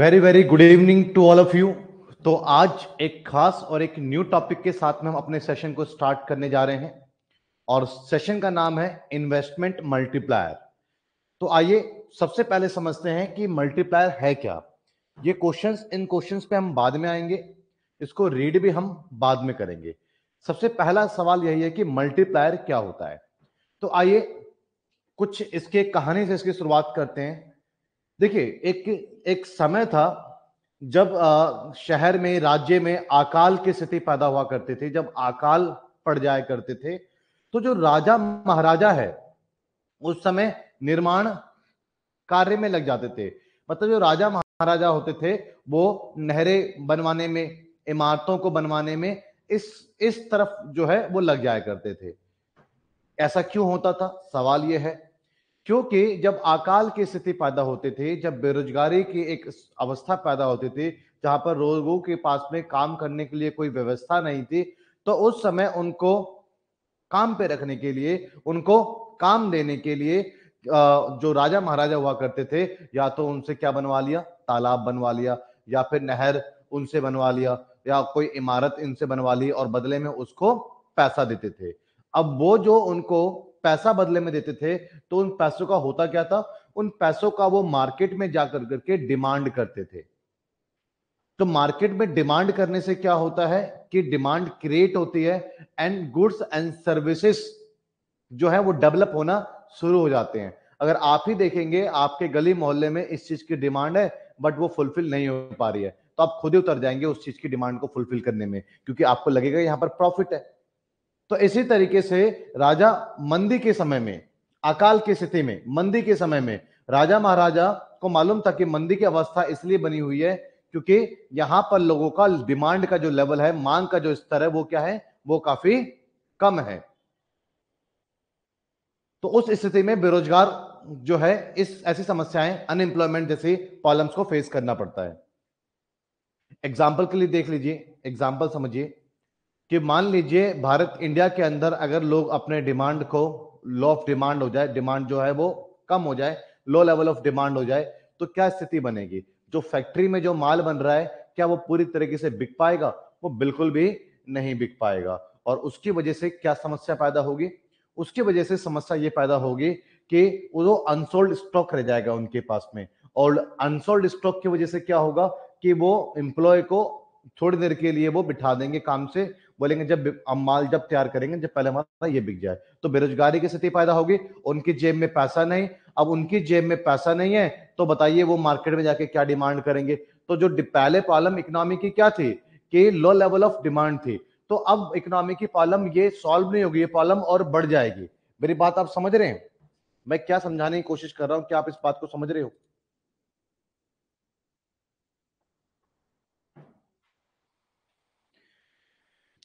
Very very good evening to all of you तो आज एक खास और एक न्यू टॉपिक के साथ में हम अपने सेशन को स्टार्ट करने जा रहे हैं। और सेशन का नाम है इन्वेस्टमेंट मल्टीप्लायर तो आइए सबसे पहले समझते हैं कि मल्टीप्लायर है क्या। ये क्वेश्चंस इन क्वेश्चंस पे हम बाद में आएँगे। इसको रीड भी हम बाद में करेंगे। सबसे पहला सवाल यही है कि मल्टीप्लायर क्या होता है। तो आइए कुछ इसके कहानी से इसकी शुरुआत करते हैं। देखिए, एक एक समय था जब शहर में, राज्य में अकाल की स्थिति पैदा हुआ करती थी। जब अकाल पड़ जाया करते थे तो जो राजा महाराजा है, उस समय निर्माण कार्य में लग जाते थे। मतलब जो राजा महाराजा होते थे, वो नहरें बनवाने में, इमारतों को बनवाने में इस इस तरफ़ जो है, वो लग जाया करते थे। ऐसा क्यों होता था? सवाल ये है। क्योंकि जब अकाल की स्थिति पैदा होते थे, जब बेरोजगारी की एक अवस्था पैदा होती थी, जहाँ पर लोगों के पास में काम करने के लिए कोई व्यवस्था नहीं थी तो उस समय उनको काम पे रखने के लिए, उनको काम देने के लिए जो राजा महाराजा हुआ करते थे, या तो उनसे क्या बनवा लिया? तालाब बनवा लिया, या फिर नहर उनसे बनवा लिया, या कोई इमारत इनसे बनवा ली और बदले में उसको पैसा देते थे। अब वो जो उनको पैसा बदले में देते थे तो उन पैसों का होता क्या था? उन पैसों का वो मार्केट में जाकर करके डिमांड करते थे। तो मार्केट में डिमांड करने से क्या होता है कि डिमांड क्रिएट होती है एंड गुड्स एंड सर्विसेस जो है वो डेवलप होना शुरू हो जाते हैं। अगर आप ही देखेंगे, आपके गली मोहल्ले में इस चीज़ की डिमांड है बट वो फुलफिल नहीं हो पा रही है। तो आप खुद ही उतर जाएँगे उस चीज़ की डिमांड को फुलफिल करने में, क्योंकि आपको लगेगा यहाँ पर प्रॉफिट है। तो इसी तरीके से राजा मंदी के समय में, अकाल की स्थिति में, मंदी के समय में, राजा महाराजा को मालूम था कि मंदी की अवस्था इसलिए बनी हुई है क्योंकि यहाँ पर लोगों का डिमांड का जो लेवल है, मांग का जो स्तर है, वो क्या है? वो काफ़ी कम है। तो उस स्थिति में बेरोजगार जो है, इस ऐसी समस्याएँ अनएम्प्लॉयमेंट जैसी प्रॉब्लम्स को फेस करना पड़ता है। एग्ज़ाम्पल के लिए देख लीजिए एग्ज़ाम्पल समझिए। कि मान लीजिए भारत इंडिया के अंदर अगर लोग अपने डिमांड को लो ऑफ़ डिमांड हो जाए डिमांड जो है वो कम हो जाए लो लेवल ऑफ़ डिमांड हो जाए तो क्या स्थिति बनेगी? जो फैक्ट्री में जो माल बन रहा है, क्या वो पूरी तरीके से बिक पाएगा? वो बिल्कुल भी नहीं बिक पाएगा। और उसकी वजह से क्या समस्या पैदा होगी? उसकी वजह से समस्या ये पैदा होगी कि वो अनसोल्ड स्टॉक रह जाएगा उनके पास में। और अनसोल्ड स्टॉक की वजह से क्या होगा कि वो एम्प्लॉय को थोड़ी देर के लिए वो बिठा देंगे काम से बोलेंगे, जब हम माल जब तैयार करेंगे, जब पहले हमारा ये बिक जाए तो बेरोजगारी की स्थिति पैदा होगी, उनकी जेब में पैसा नहीं, अब उनकी जेब में पैसा नहीं है तो बताइए वो मार्केट में जाके क्या डिमांड करेंगे? तो जो पहले प्रॉब्लम इकोनॉमी की क्या थी? कि लो लेवल ऑफ़ डिमांड थी। तो अब इकोनॉमी की प्रॉब्लम ये सॉल्व नहीं होगी, ये प्रॉब्लम और बढ़ जाएगी। मेरी बात आप समझ रहे हैं? मैं क्या समझाने की कोशिश कर रहा हूँ, क्या आप इस बात को समझ रहे हो?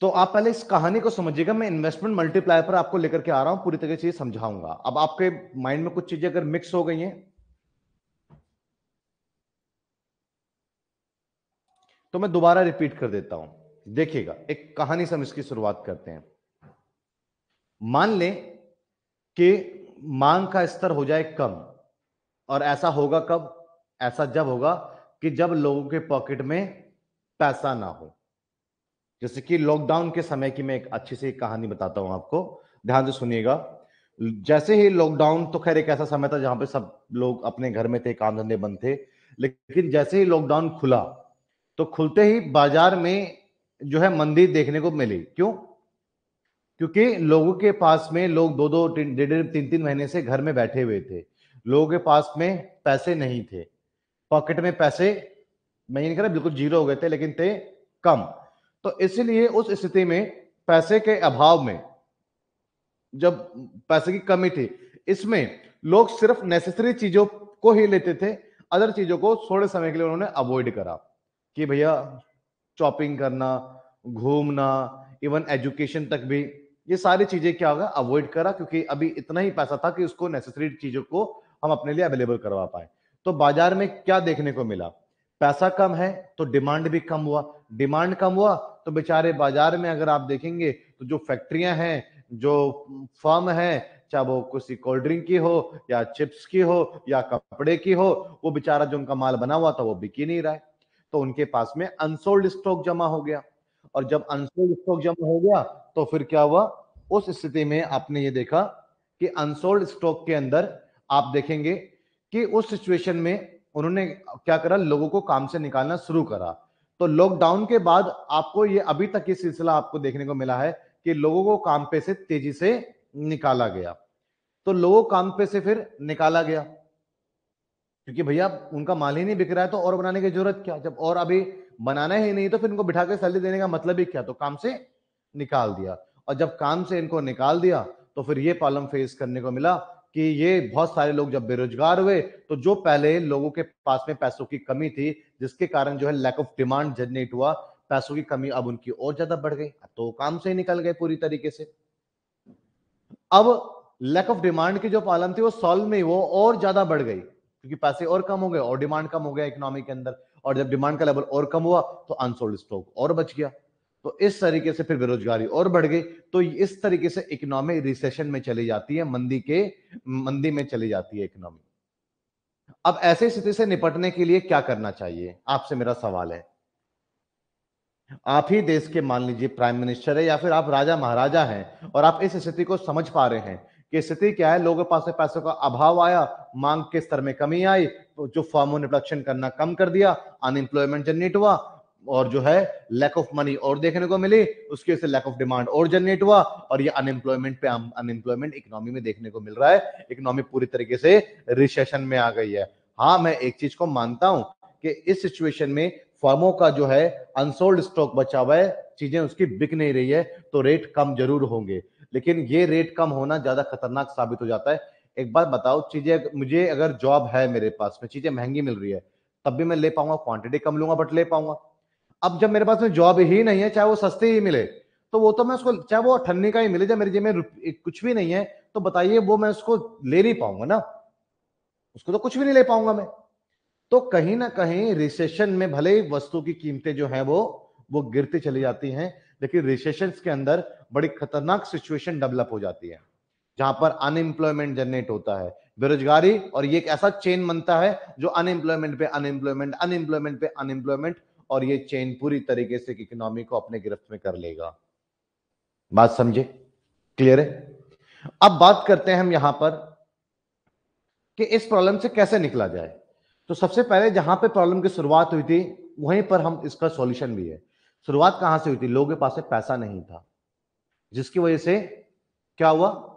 तो आप पहले इस कहानी को समझिएगा, मैं इन्वेस्टमेंट मल्टीप्लायर पर आपको लेकर के आ रहा हूँ, पूरी तरीके से समझाऊँगा। अब आपके माइंड में कुछ चीज़ें अगर मिक्स हो गई हैं। तो मैं दोबारा रिपीट कर देता हूँ। देखिएगा, एक कहानी से हम इसकी शुरुआत करते हैं। मान लें कि मांग का स्तर हो जाए कम, और ऐसा होगा कब? ऐसा जब होगा कि जब लोगों के पॉकेट में पैसा ना हो। जैसे कि लॉकडाउन के समय की मैं एक अच्छी सी कहानी बताता हूँ आपको। ध्यान से सुनिएगा। जैसे ही लॉकडाउन तो खैर एक ऐसा समय था जहाँ पे सब लोग अपने घर में थे, काम धंधे बंद थे। लेकिन जैसे ही लॉकडाउन खुला तो खुलते ही बाज़ार में जो है मंदी देखने को मिली। क्यों? क्योंकि लोगों के पास में लोग दो दो डेढ़ डेढ़, तीन तीन महीने से घर में बैठे हुए थे। लोगों के पास में पैसे नहीं थे। पॉकेट में पैसे, मैं ये नहीं कह रहा, बिल्कुल ज़ीरो हो गए थे, लेकिन थे कम। तो इसलिए उस स्थिति में पैसे के अभाव में, जब पैसे की कमी थी, इसमें लोग सिर्फ़ नेसेसरी चीज़ों को ही लेते थे अदर चीज़ों को थोड़े समय के लिए उन्होंने अवॉइड करा, कि भैया शॉपिंग करना, घूमना इवन एजुकेशन तक भी, ये सारी चीज़ें क्या होगा अवॉइड करा, क्योंकि अभी इतना ही पैसा था कि उसको नेसेसरी चीज़ों को हम अपने लिए अवेलेबल करवा पाए। तो बाज़ार में क्या देखने को मिला? पैसा कम है तो डिमांड भी कम हुआ। डिमांड कम हुआ तो बेचारे बाज़ार में अगर आप देखेंगे तो जो फैक्ट्रियाँ हैं, जो फर्म है, चाहे वो किसी कोल्ड ड्रिंक की हो, या चिप्स की हो, या कपड़े की हो, वो बेचारा जो उनका माल बना हुआ था, वो बिक ही नहीं रहा है। तो उनके पास में अनसोल्ड स्टॉक जमा हो गया। और जब अनसोल्ड स्टॉक जमा हो गया तो फिर क्या हुआ? उस स्थिति में आपने ये देखा कि अनसोल्ड स्टॉक के अंदर आप देखेंगे कि उस सिचुएशन में उन्होंने क्या करा? लोगों को काम से निकालना शुरू करा। तो लॉकडाउन के बाद आपको ये अभी तक ये सिलसिला आपको देखने को मिला है कि लोगों को काम पे से तेज़ी से निकाला गया। तो लोगों काम पे से फिर निकाला गया। क्योंकि भैया, उनका माल ही नहीं बिक रहा है तो और बनाने की ज़रूरत क्या? जब और अभी बनाना ही नहीं तो फिर इनको बिठा के सैलरी देने का मतलब ही क्या? तो काम से निकाल दिया। और जब काम से इनको निकाल दिया तो फिर ये प्रॉब्लम फेस करने को मिला कि ये बहुत सारे लोग जब बेरोजगार हुए तो जो पहले लोगों के पास में पैसों की कमी थी, जिसके कारण जो है लैक ऑफ़ डिमांड जनरेट हुआ, पैसों की कमी अब उनकी और ज़्यादा बढ़ गई। तो काम से ही निकल गए पूरी तरीके से। अब लैक ऑफ़ डिमांड की जो प्रॉब्लम थी, वो सॉल्व नहीं वो और ज़्यादा बढ़ गई, क्योंकि पैसे और कम हो गए और डिमांड कम हो गया इकोनॉमी के अंदर, और जब डिमांड का लेवल और कम हुआ तो अनसोल्ड स्टॉक और बच गया। तो इस तरीके से फिर बेरोजगारी और बढ़ गई। तो इस तरीके से इकोनॉमी रिसेशन में चली जाती है, मंदी के, मंदी में चली जाती है इकोनॉमी अब ऐसे स्थिति से निपटने के लिए क्या करना चाहिए? आपसे मेरा सवाल है। आप ही देश के, मान लीजिए प्राइम मिनिस्टर है या फिर आप राजा महाराजा हैं और आप इस स्थिति को समझ पा रहे हैं कि स्थिति क्या है? लोगों पास पैसों का अभाव आया, मांग के स्तर में कमी आई तो जो फर्मों ने प्रोडक्शन करना कम कर दिया अनएम्प्लॉयमेंट जनरेट हुआ और जो है लैक ऑफ़ मनी और देखने को मिली, उसकी वजह से लैक ऑफ़ डिमांड और जनरेट हुआ और ये अनएम्प्लॉयमेंट पे अनएम्प्लॉयमेंट इकोनॉमी में देखने को मिल रहा है। इकोनॉमी पूरी तरीके से रिसेशन में आ गई है। हाँ मैं एक चीज़ को मानता हूँ कि इस सिचुएशन में फर्मों का जो है अनसोल्ड स्टॉक बचा हुआ है, चीज़ें उसकी बिक नहीं रही है तो रेट कम ज़रूर होंगे। लेकिन ये रेट कम होना ज़्यादा खतरनाक साबित हो जाता है। एक बात बताओ, चीज़ें, मुझे अगर जॉब है मेरे पास, में चीज़ें महँगी मिल रही है, तब भी मैं ले पाऊँगा क्वांटिटी कम लूँगा बट ले पाऊँगा। अब जब मेरे पास में जॉब ही नहीं है, चाहे वो सस्ती ही मिले तो वो तो मैं उसको, चाहे वो ठन्नी का ही मिले, जब मेरी जेब में कुछ भी नहीं है तो बताइए वो मैं उसको ले नहीं पाऊँगा ना। उसको तो कुछ भी नहीं ले पाऊँगा मैं। तो कहीं ना कहीं रिसेशन में भले ही वस्तु की कीमतें जो है वो वो गिरती चली जाती हैं, लेकिन रिसेशन के अंदर बड़ी खतरनाक सिचुएशन डेवलप हो जाती है, जहाँ पर अनएम्प्लॉयमेंट जनरेट होता है। बेरोजगारी, और ये एक ऐसा चेन बनता है, जो अनएम्प्लॉयमेंट पे अनएम्प्लॉयमेंट अनएम्प्लॉयमेंट पे अनएम्प्लॉयमेंट और ये चेन पूरी तरीके से इकोनॉमी को अपने गिरफ्त में कर लेगा। बात समझे? क्लियर है? अब बात करते हैं हम यहाँ पर कि इस प्रॉब्लम से कैसे निकला जाए। तो सबसे पहले जहाँ पे प्रॉब्लम की शुरुआत हुई थी, वहीं पर हम इसका सॉल्यूशन भी है। शुरुआत कहाँ से हुई थी? लोगों के पास पैसा नहीं था। जिसकी वजह से क्या हुआ?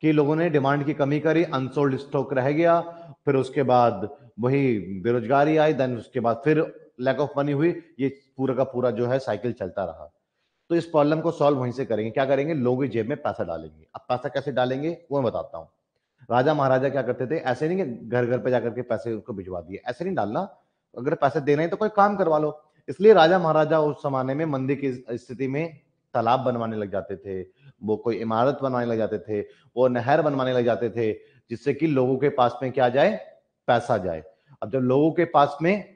कि लोगों ने डिमांड की कमी करी अनसोल्ड स्टॉक रह गया, फिर उसके बाद वही बेरोजगारी आई देन उसके बाद फिर लैक ऑफ़ मनी हुई, ये पूरा का पूरा जो है साइकिल चलता रहा। तो इस प्रॉब्लम को सॉल्व वहीं से करेंगे। क्या करेंगे? लोगों की जेब में पैसा डालेंगे। अब पैसा कैसे डालेंगे? वो मैं बताता हूँ। राजा महाराजा क्या करते थे? ऐसे नहीं कि घर घर पे जाकर के पैसे उसको भिजवा दिए। ऐसे नहीं डालना। अगर पैसे देना है तो कोई काम करवा लो। इसलिए राजा महाराजा उस जमाने में मंदी की स्थिति में तालाब बनवाने लग जाते थे। वो कोई इमारत बनवाने लग जाते थे। वो नहर बनवाने लग जाते थे, जिससे कि लोगों के पास में क्या जाए? पैसा जाए। अब जब लोगों के पास में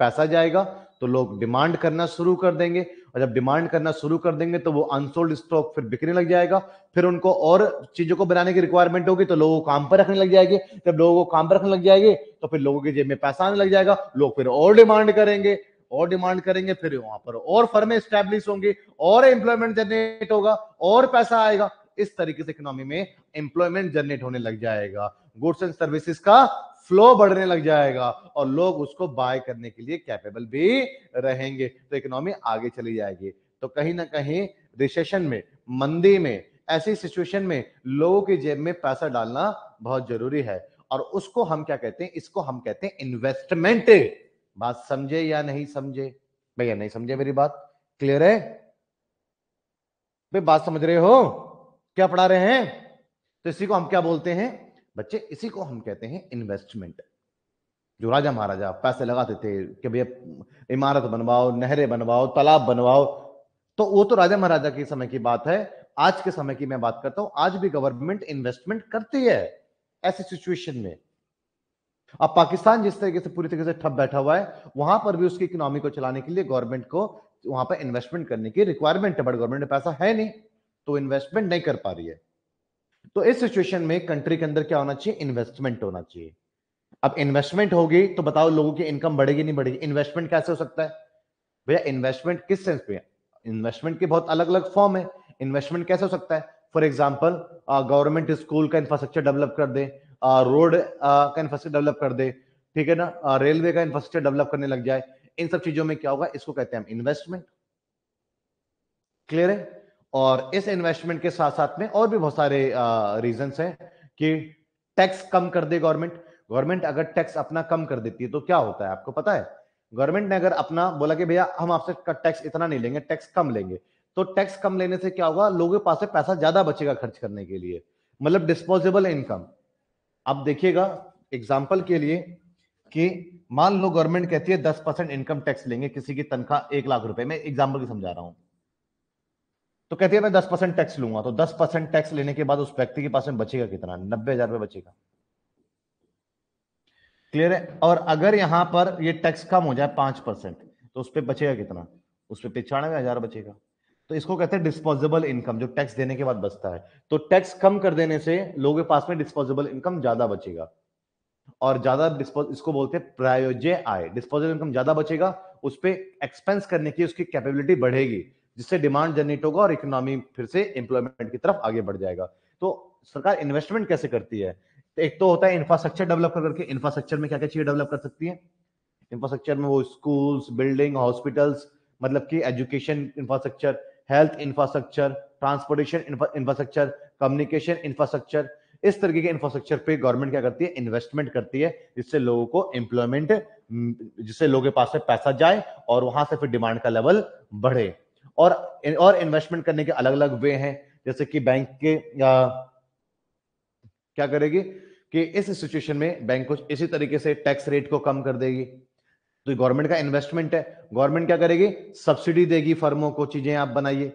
पैसा जाएगा तो लोग डिमांड करना शुरू कर देंगे। और जब डिमांड करना शुरू कर देंगे तो वो अनसोल्ड स्टॉक फिर बिकने लग जाएगा। फिर उनको और चीज़ों को बनाने की रिक्वायरमेंट होगी तो लोगों को काम पर रखने लग जाएगी। जब लोगों को काम पर रखने लग जाएगी तो फिर लोगों की जेब में पैसा आने लग जाएगा। लोग फिर और डिमांड करेंगे, और डिमांड करेंगे, फिर वहाँ पर और फर्में स्टैब्लिश होंगी, और एम्प्लॉयमेंट जनरेट होगा, और पैसा आएगा। इस तरीके से इकोनॉमी में एम्प्लॉयमेंट जनरेट होने लग जाएगा। गुड्स एंड सर्विसेज़ का फ्लो बढ़ने लग जाएगा और लोग उसको बाय करने के लिए कैपेबल भी रहेंगे। तो इकोनॉमी आगे चली जाएगी। तो कहीं ना कहीं रिसेशन में, मंदी में, ऐसी सिचुएशन में लोगों की जेब में पैसा डालना बहुत ज़रूरी है। और उसको हम क्या कहते हैं? इसको हम कहते हैं इन्वेस्टमेंट बात समझे या नहीं समझे? भैया, नहीं समझे मेरी बात? क्लियर है? भाई, बात समझ रहे हो? क्या पढ़ा रहे हैं? तो इसी को हम क्या बोलते हैं? बच्चे, इसी को हम कहते हैं इन्वेस्टमेंट जो राजा महाराजा पैसे लगाते थे कि भैया, इमारत बनवाओ, नहरें बनवाओ, तालाब बनवाओ तो वो तो राजा महाराजा के समय की बात है। आज के समय की मैं बात करता हूँ, आज भी गवर्नमेंट इन्वेस्टमेंट करती है ऐसी सिचुएशन में। अब पाकिस्तान जिस तरीके से, पूरी तरीके से ठप बैठा हुआ है, वहाँ पर भी उसकी इकोनॉमी को चलाने के लिए गवर्नमेंट को वहाँ पर इन्वेस्टमेंट करने की रिक्वायरमेंट है बट गवर्नमेंट पैसा है नहीं तो इन्वेस्टमेंट नहीं कर पा रही है। तो इस सिचुएशन में कंट्री के अंदर क्या होना चाहिए? इन्वेस्टमेंट होना चाहिए। अब इन्वेस्टमेंट होगी तो बताओ लोगों की इनकम बढ़ेगी, नहीं बढ़ेगी? इन्वेस्टमेंट कैसे हो सकता है? भैया इन्वेस्टमेंट किस सेंस पे इन्वेस्टमेंट के बहुत अलग अलग फॉर्म है। इन्वेस्टमेंट कैसे हो सकता है? फॉर एग्ज़ाम्पल गवर्नमेंट स्कूल का इंफ्रास्ट्रक्चर डेवलप कर दे रोड का इंफ्रास्ट्रक्चर डेवलप कर दे, ठीक है ना? रेलवे का इंफ्रास्ट्रक्चर डेवलप करने लग जाए। इन सब चीज़ों में क्या होगा? इसको कहते हैं हम इन्वेस्टमेंट क्लियर है? और इस इन्वेस्टमेंट के साथ साथ में और भी बहुत सारे रीजन हैं कि टैक्स कम कर दे गवर्नमेंट गवर्नमेंट अगर टैक्स अपना कम कर देती है तो क्या होता है? आपको पता है? गवर्नमेंट ने अगर अपना बोला कि भैया, हम आपसे टैक्स इतना नहीं लेंगे टैक्स कम लेंगे। तो टैक्स कम लेने से क्या होगा? लोगों के पास से पैसा ज़्यादा बचेगा खर्च करने के लिए। मतलब डिस्पोजेबल इनकम अब देखिएगा एग्ज़ाम्पल के लिए कि मान लो गवर्नमेंट कहती है दस परसेंट इनकम टैक्स लेंगे, किसी की तनख्वाह एक लाख रुपए। में एग्ज़ाम्पल की समझा रहा हूँ। तो कहती है, मैं दस परसेंट टैक्स लूँगा। तो दस परसेंट टैक्स लेने के बाद उस व्यक्ति के पास में बचेगा कितना? नब्बे हज़ार रुपए बचेगा। क्लियर है? और अगर यहाँ पर ये टैक्स कम हो जाए पाँच परसेंट तो उस पर बचेगा कितना? उस पर पिचानवे हज़ार बचेगा। तो इसको कहते हैं डिस्पोजेबल इनकम जो टैक्स देने के बाद बचता है। तो टैक्स कम कर देने से लोगों के पास में डिस्पोजेबल इनकम ज़्यादा बचेगा। और ज़्यादा इसको बोलते हैं प्रायोज्य आय। डिस्पोजेबल इनकम ज़्यादा बचेगा, उस पर एक्सपेंस करने की उसकी कैपेबिलिटी बढ़ेगी। जिससे डिमांड जनरेट होगा और इकोनॉमी फिर से एम्प्लॉयमेंट की तरफ़ आगे बढ़ जाएगा। तो सरकार इन्वेस्टमेंट कैसे करती है? तो एक तो होता है इंफ्रास्ट्रक्चर डेवलप करके इंफ्रास्ट्रक्चर में क्या क्या चीज़ें डेवलप कर सकती है? इंफ्रास्ट्रक्चर में वो स्कूल्स बिल्डिंग हॉस्पिटल्स मतलब कि education infrastructure health infrastructure transportation infrastructure communication infrastructure इस तरीके के इंफ्रास्ट्रक्चर पे गवर्नमेंट क्या करती है? इन्वेस्टमेंट करती है, जिससे लोगों को एम्प्लॉयमेंट जिससे लोगों के पास से पैसा जाए और वहाँ से फिर डिमांड का लेवल बढ़े। और और इन्वेस्टमेंट करने के अलग अलग वे हैं जैसे कि बैंक के आ, क्या करेगी कि इस सिचुएशन में बैंक कुछ इसी तरीके से टैक्स रेट को कम कर देगी। तो गवर्नमेंट का इन्वेस्टमेंट है। गवर्नमेंट क्या करेगी? सब्सिडी देगी फर्मों को चीज़ें आप बनाइए।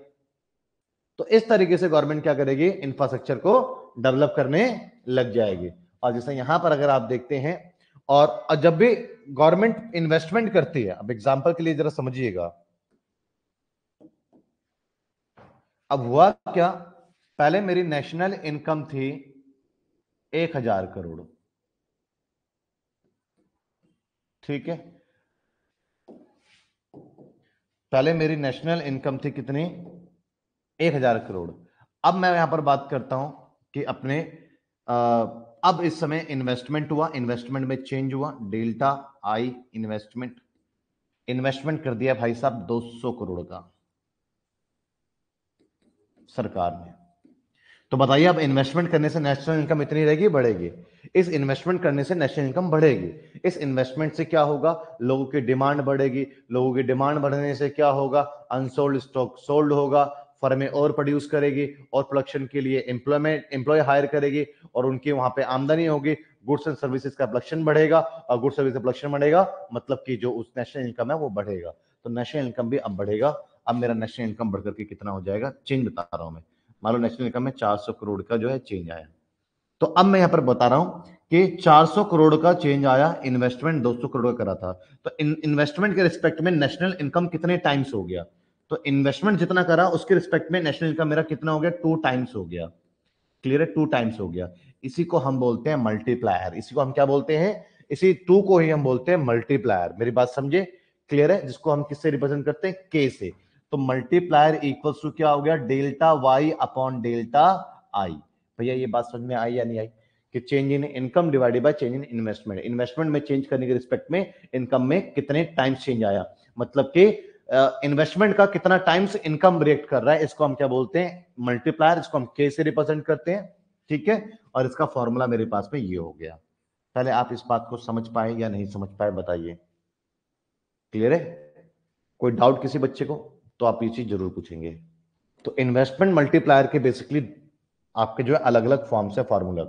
तो इस तरीके से गवर्नमेंट क्या करेगी? इंफ्रास्ट्रक्चर को डेवलप करने लग जाएगी। और जैसे यहाँ पर अगर आप देखते हैं और जब भी गवर्नमेंट इन्वेस्टमेंट करती है अब एग्जांपल के लिए जरा समझिएगा। अब हुआ क्या? पहले मेरी नेशनल इनकम थी एक हज़ार करोड़। ठीक है? पहले मेरी नेशनल इनकम थी कितनी? एक हज़ार करोड़। अब मैं यहाँ पर बात करता हूँ कि अपने आ, अब इस समय इन्वेस्टमेंट हुआ इन्वेस्टमेंट में चेंज हुआ। डेल्टा आई इन्वेस्टमेंट इन्वेस्टमेंट कर दिया भाई साहब 200 करोड़ का। सरकार ने तो बताइए, अब इन्वेस्टमेंट करने से नेशनल इनकम इतनी रहेगी, बढ़ेगी। इस इन्वेस्टमेंट करने से नेशनल इनकम बढ़ेगी। इस इन्वेस्टमेंट से क्या होगा? लोगों की डिमांड बढ़ेगी। लोगों की डिमांड बढ़ने से क्या होगा? अनसोल्ड स्टॉक सोल्ड होगा, फर्में और प्रोड्यूस करेगी और प्रोडक्शन के लिए एम्प्लॉयमेंट एम्प्लॉय हायर करेगी और उनकी वहाँ पे आमदनी होगी। गुड्स एंड सर्विसेज़ का प्रोडक्शन बढ़ेगा और गुड्स सर्विस का प्रोडक्शन बढ़ेगा। मतलब कि जो उस नेशनल इनकम है वो बढ़ेगा। तो नेशनल इनकम भी अब बढ़ेगा। अब मेरा नेशनल इनकम बढ़कर के कितना हो जाएगा? चेंज बता रहा हूँ मैं। मान लो नेशनल इनकम में 400 करोड़ का जो है चेंज आया। तो अब मैं यहाँ पर बता रहा हूँ कि 400 करोड़ का चेंज आया इन्वेस्टमेंट 200 करोड़ का करा था। तो इन्वेस्टमेंट के रिस्पेक्ट में नेशनल इनकम कितने टाइम्स हो गया? तो इन्वेस्टमेंट जितना करा, उसके रिस्पेक्ट में नेशनल इनकम मेरा कितना हो गया? टू टाइम्स हो गया। क्लियर है? टू टाइम्स हो गया। इसी को हम बोलते हैं मल्टीप्लायर इसी को हम क्या बोलते हैं? इसी टू को ही हम बोलते हैं मल्टीप्लायर मेरी बात समझे? क्लियर है? जिसको हम किससे रिप्रेजेंट करते हैं? के से। तो मल्टीप्लायर इक्वल्स टू क्या हो गया? Delta Y upon delta I भैया, ये बात समझ में आई या नहीं आई? कि change in income divided by change in investment investment में चेंज करने के रिस्पेक्ट में इनकम में कितने टाइम्स चेंज आया? मतलब कि इन्वेस्टमेंट का कितना टाइम्स इनकम रिएक्ट कर रहा है, इसको हम क्या बोलते हैं? मल्टीप्लायर इसको हम के से रिप्रेजेंट करते हैं, ठीक है? और इसका फॉर्मूला मेरे पास में ये हो गया। पहले आप इस बात को समझ पाए या नहीं समझ पाए, बताइए। क्लियर है? कोई डाउट किसी बच्चे को? तो आप ये चीज़ ज़रूर पूछेंगे। तो इन्वेस्टमेंट मल्टीप्लायर के बेसिकली आपके जो है अलग अलग फॉर्म से फॉर्मूला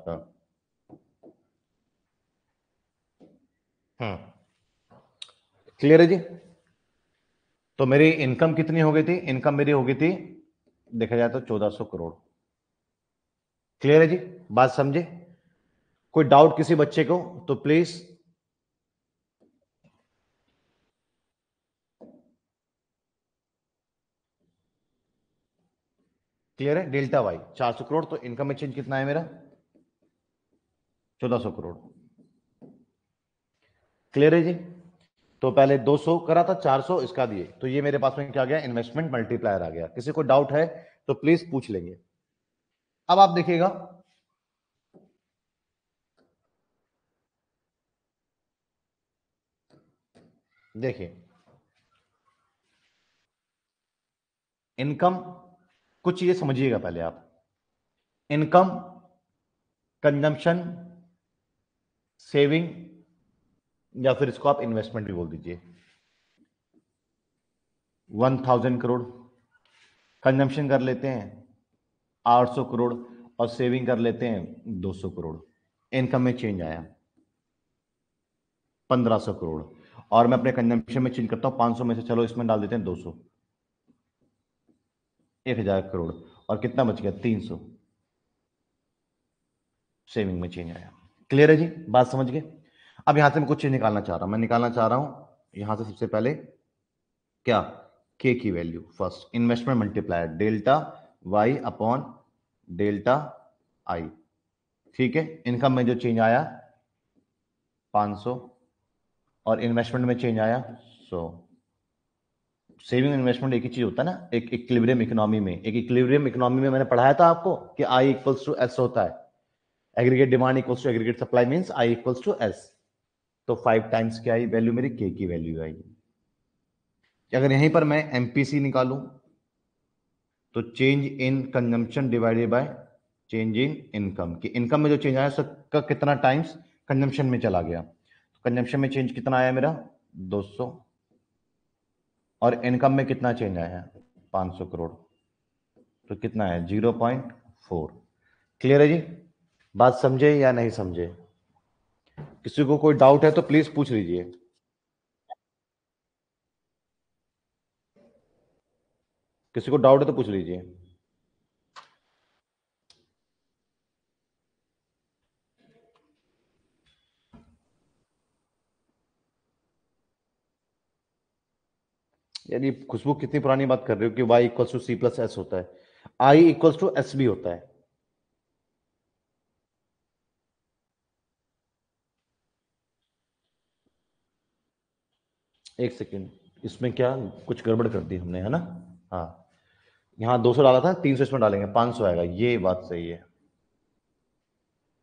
हम्म। क्लियर है जी? तो मेरी इनकम कितनी हो गई थी? इनकम मेरी हो गई थी, देखा जाए तो 1400 करोड़। क्लियर है जी? बात समझे? कोई डाउट किसी बच्चे को तो प्लीज़ क्लियर है? Delta Y. चार सौ करोड़ तो इनकम में चेंज कितना है मेरा? चौदह सौ करोड़। क्लियर है जी? तो पहले 200 करा था 400 इसका दिए। तो ये मेरे पास में क्या गया? इन्वेस्टमेंट मल्टीप्लायर आ गया। किसी को डाउट है तो प्लीज़ पूछ लेंगे। अब आप देखिएगा। देखिए। इनकम कुछ चीज़ें समझिएगा पहले आप। इनकम, कंजम्पशन, सेविंग, या फिर इसको आप इन्वेस्टमेंट भी बोल दीजिए। वन थाउज़ेंड करोड़ कंजम्पशन कर लेते हैं, आठ सौ करोड़ और सेविंग कर लेते हैं, दो सौ करोड़। इनकम में चेंज आया, पंद्रह सौ करोड़। और मैं अपने कंजम्पशन में चेंज करता हूँ, पाँच सौ में से चलो, इसमें डाल देते हैं दो सौ। एक हज़ार करोड़ और कितना बच गया? तीन सौ। सेविंग में चेंज आया। क्लियर है जी? बात समझ गए? अब यहाँ से मैं कुछ चीज़ निकालना चाह रहा हूँ। मैं निकालना चाह रहा हूँ, यहाँ से सबसे पहले क्या? के की value first investment multiplier delta Y upon delta I ठीक है? इनकम में जो चेंज आया 500 और इन्वेस्टमेंट में चेंज आया 100 सेविंग इन्वेस्टमेंट एक ही चीज़ होता है ना, एक इक्विलिब्रियम इकोनॉमी में। एक इक्विलिब्रियम इकोनॉमी में मैंने पढ़ाया था आपको कि आई इक्वल्स टू एस होता है। Aggregate demand equals to aggregate supply means I equals to S तो फाइव टाइम्स क्या आई? वैल्यू मेरी के की वैल्यू आई। अगर यहीं पर मैं एमपीसी निकालू तो change in consumption divided by change in income कि इनकम में जो चेंज आया उसका कितना टाइम्स कंजम्पशन में चला गया। तो कंजम्पशन में चेंज कितना आया मेरा? 200 और इनकम में कितना चेंज आया? 500 करोड़। तो कितना है? 0.4 क्लियर है जी? बात समझे या नहीं समझे? किसी को कोई डाउट है तो प्लीज़ पूछ लीजिए। किसी को डाउट है तो पूछ लीजिए। यानी खुशबू कितनी पुरानी बात कर रहे हो कि Y equals to C plus S होता है। I equals to S B होता है। एक सेकेंड, इसमें क्या कुछ गड़बड़ कर दी हमने, है ना? हाँ। यहाँ दो सौ डाला था, तीन सौ इसमें डालेंगे, पाँच सौ आएगा। ये बात सही है।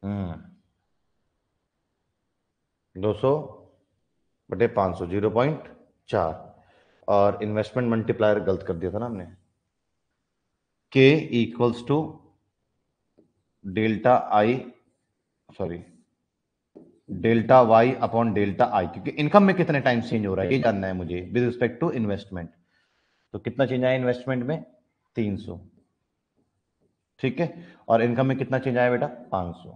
हम्म। दो सौ बटे पाँच सौ, ज़ीरो पॉइंट चार। और इन्वेस्टमेंट मल्टीप्लायर गलत कर दिया था ना हमने। K equals to delta I sorry delta Y upon delta I क्योंकि इनकम में कितने टाइम चेंज हो रहा है, ये जानना है मुझे विद रिस्पेक्ट टू इन्वेस्टमेंट तो कितना चेंज आया इन्वेस्टमेंट में? 300 ठीक है? और इनकम में कितना चेंज आया बेटा? 500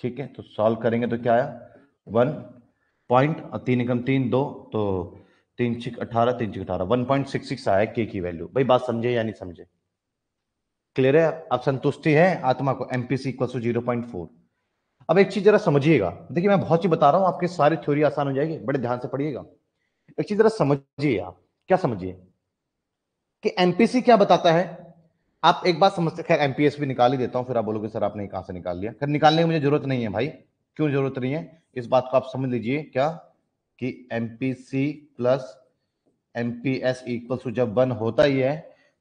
ठीक है? तो सॉल्व करेंगे तो क्या आया? वन पॉइंट तीन इनकम तीन, दो तो तीन छिक अठारह, तीन छिक अठारह वन पॉइंट सिक्स सिक्स आया के की वैल्यू भाई, बात समझे या नहीं समझे? क्लियर है? अब संतुष्टि है? आत्मा को MPC equal to zero point four अब एक चीज़ जरा समझिएगा। देखिए, मैं बहुत चीज़ बता रहा हूँ, आपकी सारी थ्योरी आसान हो जाएगी। बड़े ध्यान से पढ़िएगा। एक चीज़ जरा समझिए आप। क्या समझिए? कि एमपीसी क्या बताता है? आप एक बात समझते खैर एमपीएस भी निकाल ही देता हूँ, फिर आप बोलोगे, सर, आपने कहाँ से निकाल लिया? खैर, निकालने की मुझे ज़रूरत नहीं है भाई। क्यों ज़रूरत नहीं है? इस बात को आप समझ लीजिए। क्या? कि MPC plus MPS equal to जब वन होता ही है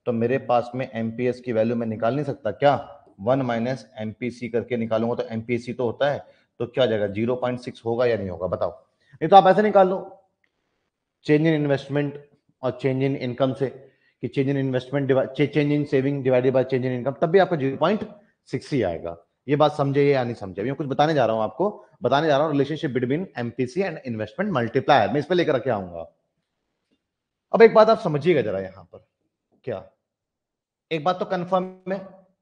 तो मेरे पास में एमपीएस की वैल्यू मैं निकाल नहीं सकता। क्या? वन माइनस एमपीसी करके निकालूँगा तो एमपीसी तो होता है तो क्या जाएगा? ज़ीरो पॉइंट सिक्स होगा या नहीं होगा? बताओ। नहीं तो आप ऐसे निकाल लो। चेंज इन इन्वेस्टमेंट और चेंज इन इनकम से कि change in investment change in saving divided by change in income तब भी आपका ज़ीरो पॉइंट सिक्स ही आएगा। ये बात समझे या नहीं समझे? मैं कुछ बताने जा रहा हूँ आपको। बताने जा रहा हूँ relationship between MPC and investment multiplier मैं इस पर लेकर आऊँगा। अब एक बात आप समझिएगा जरा यहाँ पर। क्या? एक बात तो कंफर्म है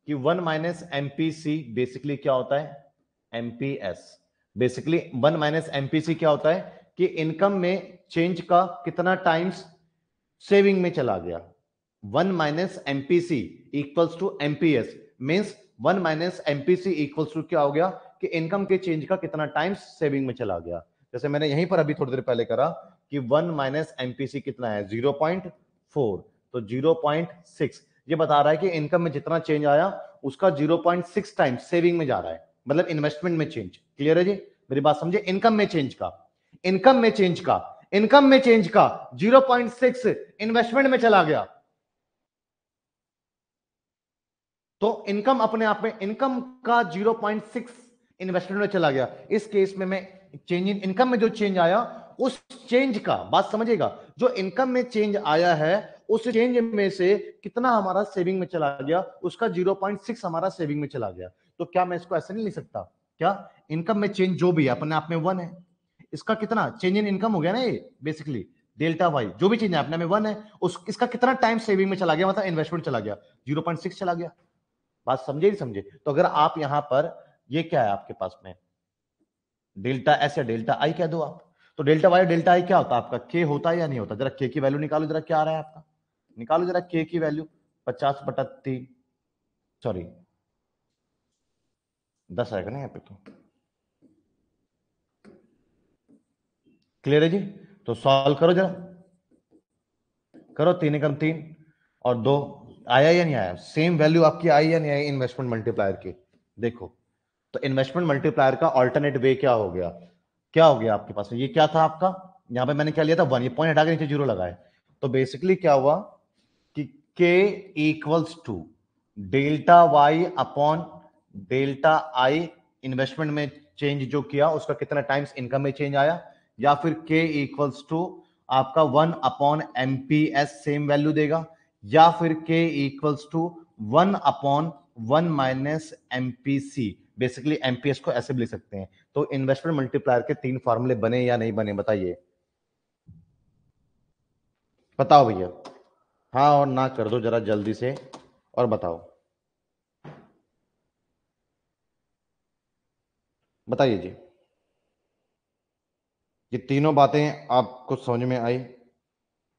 कि वन माइनस एमपीसी बेसिकली क्या होता है? MPS basically one minus MPC क्या होता है? कि इनकम में चेंज का कितना टाइम्स सेविंग में चला गया। One minus MPC equals to MPS means one minus MPC equals to क्या हो गया कि इनकम के चेंज का कितना टाइम्स सेविंग में चला गया। जैसे मैंने यहीं पर अभी थोड़ी देर पहले करा कि वन माइनस एमपीसी कितना है? Zero point four. तो ज़ीरो पॉइंट सिक्स। ये बता रहा है कि इनकम में जितना चेंज आया, उसका 0.6 टाइम्स सेविंग में जा रहा है। मतलब इन्वेस्टमेंट में चेंज क्लियर है जी? मेरी बात समझे? इनकम में चेंज का। इनकम में चेंज का। इनकम में चेंज का। 0.6 इन्वेस्टमेंट में चला गया। तो इनकम अपने आप में, इनकम का 0.6 इन्वेस्टमेंट में चला गया। इस केस में मैं चेंज इन इनकम में जो चेंज आया, उस चेंज का, बात समझेगा जो इनकम में चेंज आया है, उस चेंज में से कितना हमारा सेविंग में चला गया, उसका 0.6 हमारा सेविंग में चला गया। तो क्या मैं इसको ऐसे नहीं लिख सकता? क्या? इनकम में चेंज जो भी है, अपने आप में वन है। इसका कितना? चेंज इन इनकम हो गया ना ये बेसिकली डेल्टा वाई जो भी चेंज है, अपने में वन है। उस, इसका कितना टाइम सेविंग में चला गया मतलब इन्वेस्टमेंट चला गया, ज़ीरो चला गया। बात समझे नहीं समझे तो अगर आप यहाँ पर, ये क्या है आपके पास में? डेल्टा एस या डेल्टा आई कह दो आप। तो डेल्टा वाई डेल्टा आई क्या होता है आपका? के होता है या नहीं होता? जरा के की वैल्यू निकालो, जरा क्या आ रहा है आपका? निकालो जरा के की वैल्यू पचास बटा तीन सॉरी दस आएगा ना यहाँ पे तो। क्लियर है जी? तो सॉल्व करो जरा। करो तीन एकम तीन और दो आया या नहीं आया? सेम वैल्यू आपकी आई या नहीं आई इन्वेस्टमेंट मल्टीप्लायर की? देखो तो इन्वेस्टमेंट मल्टीप्लायर का ऑल्टरनेट वे क्या हो गया? क्या हो गया आपके पास ये क्या था आपका? यहाँ पे मैंने क्या लिया था? वन ये पॉइंट हटा के नीचे ज़ीरो लगाए। तो बेसिकली क्या हुआ कि K equals to delta Y upon delta I investment में चेंज जो किया, उसका कितना टाइम्स इनकम में चेंज आया? या फिर के इक्वल्स टू आपका one upon MPS same value देगा। या फिर K equals to one upon one minus MPC basically MPS को ऐसे भी लिख सकते हैं। तो इन्वेस्टमेंट मल्टीप्लायर के तीन फॉर्मूले बने या नहीं बने, बताइए। बताओ भैया। हाँ और ना कर दो जरा जल्दी से, और बताओ। बताइए जी। ये तीनों बातें आपको समझ में आई?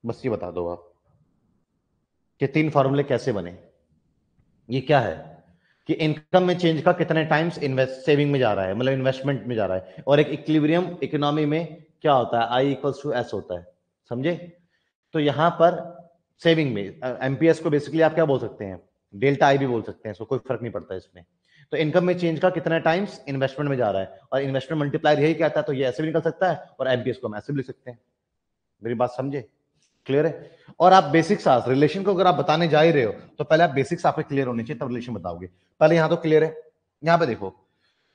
बस ये बता दो आप। कि तीन फॉर्मूले कैसे बने? ये क्या है? कि इनकम में चेंज का कितने टाइम्स इन्वेस्ट सेविंग में जा रहा है मतलब इन्वेस्टमेंट में जा रहा है। और एक इक्विलिब्रियम इकोनॉमी में क्या होता है? आई इक्वल्स टू एस होता है। समझे? तो यहाँ पर सेविंग में एमपीएस को बेसिकली आप क्या बोल सकते हैं? डेल्टा आई भी बोल सकते हैं सो कोई फ़र्क नहीं पड़ता इसमें। तो इनकम में चेंज का कितना टाइम्स इन्वेस्टमेंट में जा रहा है? और इन्वेस्टमेंट मल्टीप्लायर यही कहता है तो ये ऐसे भी निकल सकता है? और एमपीएस को हम ऐसे भी लिख सकते हैं। मेरी बात समझे? क्लियर है? और आप बेसिक्स आज रिलेशन को अगर आप बताने जा ही रहे हो तो पहले आप बेसिक्स आपके क्लियर होने चाहिए, तब रिलेशन बताओगे। पहले यहाँ तो क्लियर है। यहाँ पे देखो,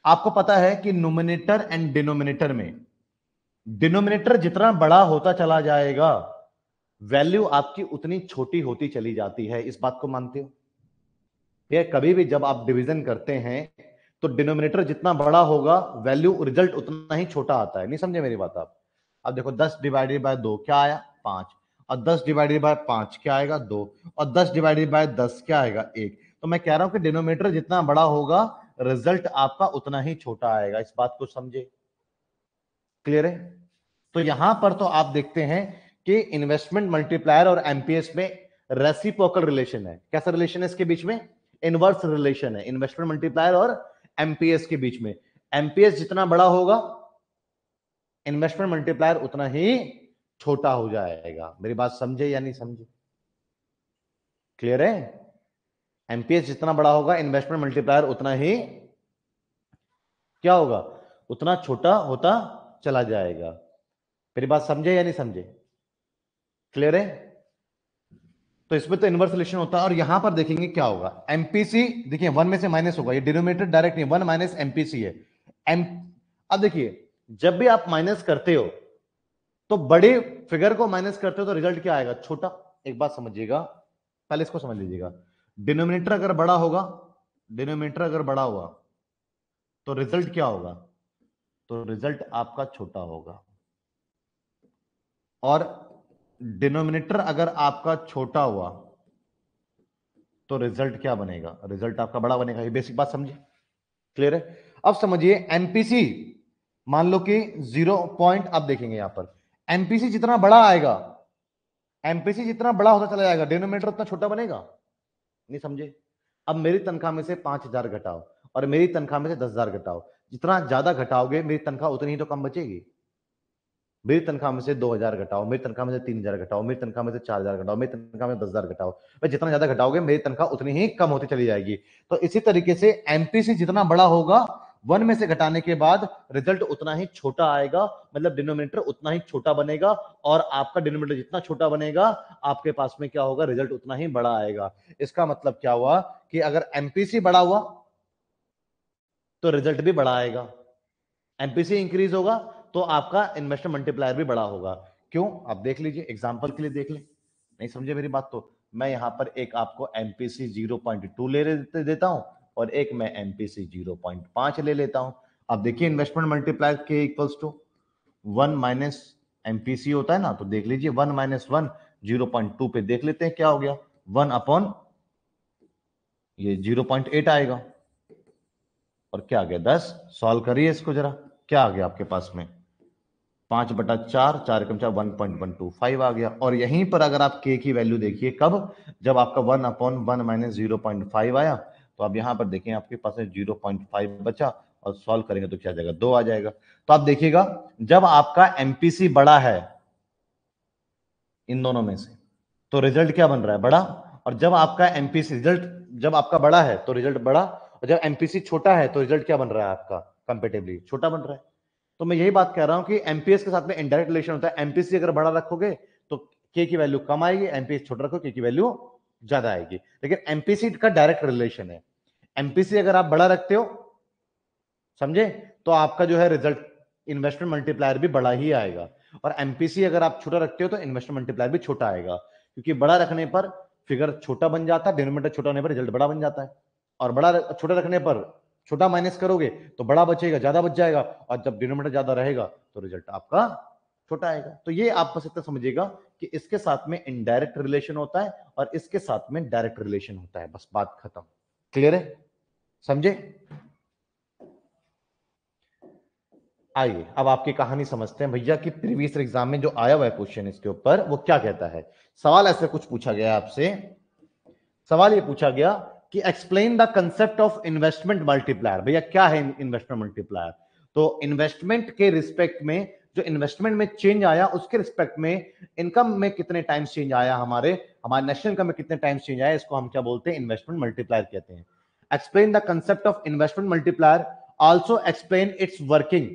आपको पता है कि नोमिनेटर एंड डिनोमिनेटर में डिनोमिनेटर जितना बड़ा होता चला जाएगा वैल्यू आपकी उतनी छोटी होती चली जाती है। इस बात को मानते हो? ये कभी भी जब आप डिवीज़न करते हैं तो डिनोमिनेटर जितना बड़ा होगा वैल्यू रिज़ल्ट उतना ही छोटा आता है। नहीं समझे मेरी बात आप? अब देखो, दस डिवाइडेड बाय दो, क्या आया? पाँच। और दस डिवाइडेड बाय पाँच क्या आएगा? दो। और दस डिवाइडेड बाय दस क्या आएगा? एक। तो मैं कह रहा हूँ कि डिनोमीटर जितना बड़ा होगा रिज़ल्ट आपका उतना ही छोटा आएगा। इस बात को समझे। क्लियर है? तो यहाँ पर तो आप देखते हैं कि इन्वेस्टमेंट मल्टीप्लायर और एमपीएस में रेसिपोकल रिलेशन है। कैसा रिलेशन है इसके बीच में? इनवर्स रिलेशन है। इन्वेस्टमेंट मल्टीप्लायर और एमपीएस के बीच में। एमपीएस जितना बड़ा होगा इन्वेस्टमेंट मल्टीप्लायर उतना ही छोटा हो जाएगा। मेरी बात समझे या नहीं समझे? क्लियर है? एमपीएस जितना बड़ा होगा इन्वेस्टमेंट मल्टीप्लायर उतना ही क्या होगा? उतना छोटा होता चला जाएगा। मेरी बात समझे या नहीं समझे? क्लियर है? तो इसमें तो इनवर्स रिलेशन होता है और यहाँ पर देखेंगे क्या होगा। एमपीसी देखिए वन में से माइनस होगा। ये डिनोमिनेटर डायरेक्ट नहीं वन माइनस एमपीसी है। एम अब देखिए, जब भी आप माइनस करते हो तो बड़े फिगर को माइनस करते हो तो रिज़ल्ट क्या आएगा? छोटा। एक बात समझिएगा। पहले इसको समझ लीजिएगा। डिनोमिनेटर अगर बड़ा होगा डिनोमिनेटर अगर बड़ा हुआ तो रिज़ल्ट क्या होगा? तो रिज़ल्ट आपका छोटा होगा। और डिनोमिनेटर अगर आपका छोटा हुआ तो रिज़ल्ट क्या बनेगा? रिज़ल्ट आपका बड़ा बनेगा। ये बेसिक बात समझिए। क्लियर है? अब समझिए एनपीसी मान लो कि ज़ीरो पॉइंट आप देखेंगे यहाँ पर। एमपीसी जितना बड़ा आएगा एमपीसी जितना बड़ा होता चला जाएगा डिनोमीटर उतना छोटा बनेगा? नहीं समझे? अब मेरी तनख्वाह में से पाँच हज़ार घटाओ और मेरी तनख्वाह में से दस हज़ार घटाओ। जितना ज़्यादा घटाओगे, मेरी तनख्वाह उतनी ही तो कम बचेगी। मेरी तनख्वाह में से दो हज़ार घटाओ, मेरी तनख्वाह में से तीन हज़ार घटाओ, मेरी तनख्वाह में से चार हज़ार घटाओ, मेरी तनख्वाह में दस हज़ार घटाओ। भाई, जितना ज़्यादा घटाओगे, मेरी तनख्वाह उतनी ही कम होती चली जाएगी। तो इसी तरीके से एमपीसी जितना बड़ा होगा वन में से घटाने के बाद रिज़ल्ट उतना ही छोटा आएगा मतलब डिनोमिनेटर उतना ही छोटा बनेगा और आपका डिनोमिनेटर जितना छोटा बनेगा, आपके पास में क्या होगा रिज़ल्ट उतना ही बड़ा आएगा। इसका मतलब क्या हुआ कि अगर एमपीसी बड़ा हुआ तो रिज़ल्ट भी बड़ा आएगा। एमपीसी इंक्रीज होगा तो आपका इन्वेस्टर मल्टीप्लायर भी बड़ा होगा। क्यों? आप देख लीजिए एग्ज़ाम्पल के लिए देख ले। नहीं समझे मेरी बात तो। मैं यहाँ पर एक आपको एमपीसी 0.2 ले देता हूँ। और एक मैं एमपीसी 0.5 ले लेता हूँ। अब देखिए investment multiplier K equals to one minus MPC होता है ना तो देख लीजिए one minus one zero point two पे देख लेते हैं क्या हो गया। वन अपॉन ये ज़ीरो पॉइंट एट आएगा। और क्या आ गया? दस। सॉल्व करिए इसको जरा। क्या आ गया आपके पास में? पाँच बटा चार चार कम चार one point one two five आ गया। और यहीं पर अगर आप के की वैल्यू देखिए, कब? जब आपका one upon one minus zero point five आया तो आप यहाँ पर देखें आपके पास ज़ीरो पॉइंट फाइव बचा और सॉल्व करेंगे तो क्या जाएगा? दो आ जाएगा। तो आप देखिएगा, जब आपका एमपीसी बड़ा है, इन दोनों में से तो रिज़ल्ट क्या बन रहा है? बड़ा। और जब आपका एमपीसी रिज़ल्ट जब आपका बड़ा है तो रिज़ल्ट बड़ा। और जब एमपीसी छोटा है तो रिज़ल्ट क्या बन रहा है आपका? कंपेटिवली छोटा बन रहा है। तो मैं यही बात कह रहा हूँ कि एमपीएस के साथ में इनडायरेक्ट रिलेशन होता है। एमपीसी अगर बड़ा रखोगे तो के की वैल्यू कम आएगी। एमपीएस छोटा रखो के की वैल्यू ज़्यादा आएगी। लेकिन एमपीसी का डायरेक्ट रिलेशन है। एमपीसी अगर आप बड़ा रखते हो, समझे? तो आपका जो है रिज़ल्ट इन्वेस्टमेंट मल्टीप्लायर भी बड़ा ही आएगा। और एमपीसी अगर आप छोटा रखते हो तो इन्वेस्टमेंट मल्टीप्लायर भी छोटा आएगा। क्योंकि बड़ा रखने पर फिगर छोटा बन जाता है डिनोमीटर छोटा होने पर रिज़ल्ट बड़ा बन जाता है। और बड़ा छोटा रखने पर छोटा माइनस करोगे तो बड़ा बचेगा, ज़्यादा बच जाएगा। और जब डिनोमीटर ज़्यादा रहेगा तो रिज़ल्ट आपका छोटा आएगा। तो ये आप बस इतना समझिएगा कि इसके साथ में इनडायरेक्ट रिलेशन होता है और इसके साथ में डायरेक्ट रिलेशन होता है। बस बात खत्म। क्लियर है? समझे? आइए, अब आपकी कहानी समझते हैं। भैया कि प्रीवियस एग्ज़ाम में जो आया हुआ है क्वेश्चन इसके ऊपर, वो क्या कहता है? सवाल ऐसे कुछ पूछा गया आपसे। सवाल ये पूछा गया कि explain the concept of investment multiplier भैया, क्या है इन्वेस्टमेंट मल्टीप्लायर तो इन्वेस्टमेंट के रिस्पेक्ट में, जो इन्वेस्टमेंट में चेंज आया, उसके रिस्पेक्ट में इनकम में कितने टाइम्स चेंज आया हमारे? हमारे नेशनल इनकम में कितने टाइम्स चेंज आया, इसको हम क्या बोलते हैं? इन्वेस्टमेंट मल्टीप्लायर कहते हैं। Explain the concept of investment multiplier also explain its working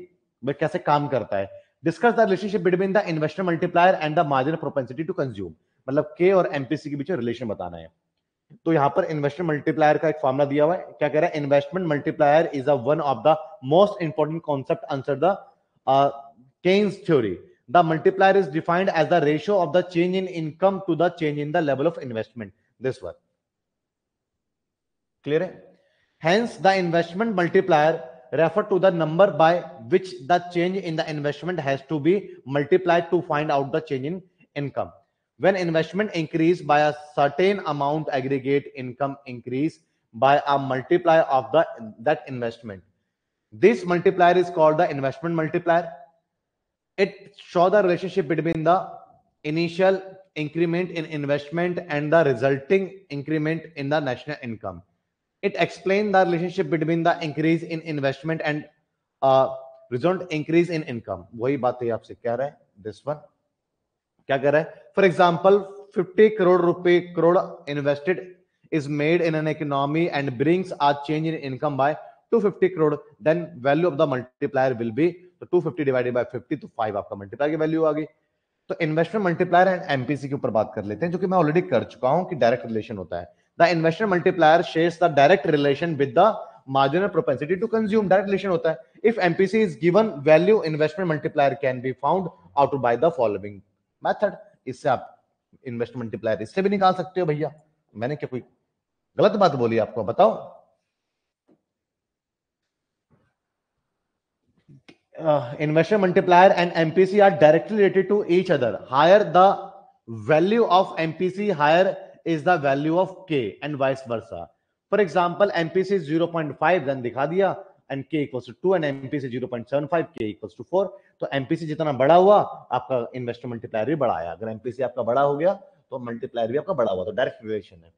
कैसे काम करता है। Discuss the relationship between the investment multiplier and the margin propensity to consume मतलब के और एमपीसी के बीच रिलेशन बताना है। तो यहाँ पर इन्वेस्टमेंट मल्टीप्लायर का एक फॉर्मुला दिया हुआ है। क्या कह रहा है? Investment multiplier is a one of the most important concept answer the Keynes theory the multiplier is defined as the ratio of the change in income to the change in the level of investment this one clear है? Hence the investment multiplier refer to the number by which the change in the investment has to be multiplied to find out the change in income when investment increase by certain amount aggregate income increase by a multiplier of the that investment this multiplier is called the investment multiplier it show the relationship between the initial increment in investment and the resulting increment in the national income it explains the relationship between the increase in investment and uh, result increase in income वही बात है आपसे कह रहा है this one क्या कह रहा है फॉर एग्ज़ाम्पल 50 करोड़ रुपए crore invested is made in an economy and brings a change in income by 250 crore then value of the multiplier will be तो 250 divided by 50 तो 5 आपका मल्टीप्लायर की वैल्यू आ गई तो इन्वेस्टमेंट मल्टीप्लायर एंड एमपीसी के ऊपर बात कर लेते हैं जो कि मैं ऑलरेडी कर चुका हूँ कि डायरेक्ट रिलेशन होता है the investment multiplier shares the direct relation with the marginal propensity to consume direct relation hota hai if mpc is given value investment multiplier can be found out by the following method इससे आप investment multiplier इससे भी निकाल सकते हो भैया मैंने क्या कोई गलत बात बोली आपको बताओ investment multiplier and MPC are directly related to each other higher the value of MPC higher is the value of k and vice versa. For example, MPC is 0.5 then दिखा दिया and k equals to 2 and MPC 0.75 k equals to 4 तो MPC जितना बड़ा हुआ आपका investor multiplier भी बड़ा आया अगर MPC आपका बड़ा हो गया तो मल्टीप्लायर भी आपका बड़ा हुआ तो डायरेक्ट रिलेशन है।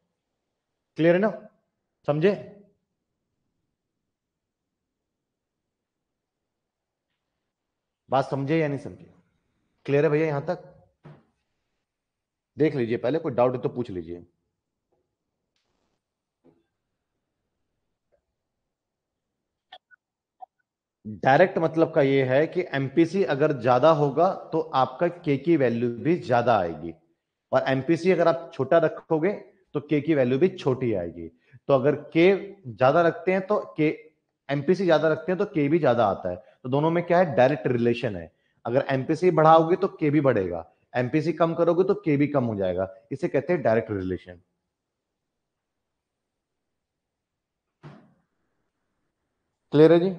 क्लियर है ना? समझे? बात समझे या नहीं समझे? क्लियर है भैया यहाँ तक? देख लीजिए, पहले कोई डाउट है तो पूछ लीजिए। डायरेक्ट मतलब का ये है कि एमपीसी अगर ज़्यादा होगा तो आपका के की वैल्यू भी ज़्यादा आएगी। और एमपीसी अगर आप छोटा रखोगे तो के की वैल्यू भी छोटी आएगी। तो अगर के ज़्यादा रखते हैं तो के एमपीसी ज़्यादा रखते हैं तो के भी ज़्यादा आता है। तो दोनों में क्या है? डायरेक्ट रिलेशन है। अगर एमपीसी बढ़ाओगे तो के भी बढ़ेगा। एमपीसी कम करोगे तो के भी कम हो जाएगा। इसे कहते हैं डायरेक्ट रिलेशन क्लियर है जी?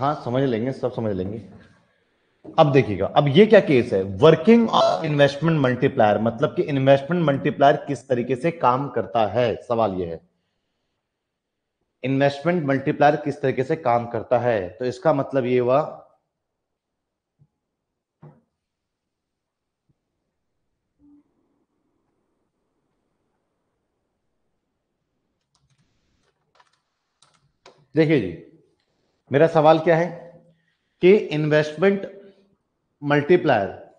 हाँ समझ लेंगे, सब समझ लेंगे। अब देखिएगा, अब ये क्या केस है? वर्किंग ऑफ़ इन्वेस्टमेंट मल्टीप्लायर मतलब कि इन्वेस्टमेंट मल्टीप्लायर किस तरीके से काम करता है? सवाल ये है। इन्वेस्टमेंट मल्टीप्लायर किस तरीके से काम करता है? तो इसका मतलब ये हुआ, देखिए जी मेरा सवाल क्या है? कि investment multiplier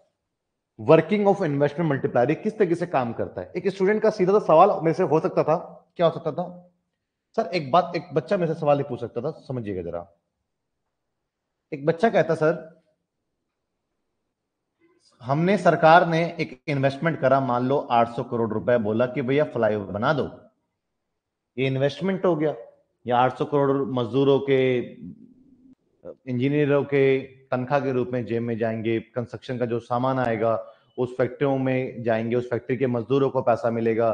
working of investment multiplier किस तरीके से काम करता है? एक स्टूडेंट का सीधा सा सवाल मेरे से हो सकता था। क्या हो सकता था? सर, एक बात, एक बच्चा मेरे से सवाल ही पूछ सकता था। समझिएगा जरा। एक बच्चा कहता, सर, हमने सरकार ने एक इन्वेस्टमेंट करा, मान लो 800 करोड़ रुपए, बोला कि भैया फ्लाईओवर बना दो। ये इन्वेस्टमेंट हो गया। या 800 करोड़ मजदूरों के, इंजीनियरों के तनख्वाह के रूप में जेब में जाएँगे, कंस्ट्रक्शन का जो सामान आएगा, उस फैक्ट्रियों में जाएँगे, उस फैक्ट्री के मजदूरों को पैसा मिलेगा।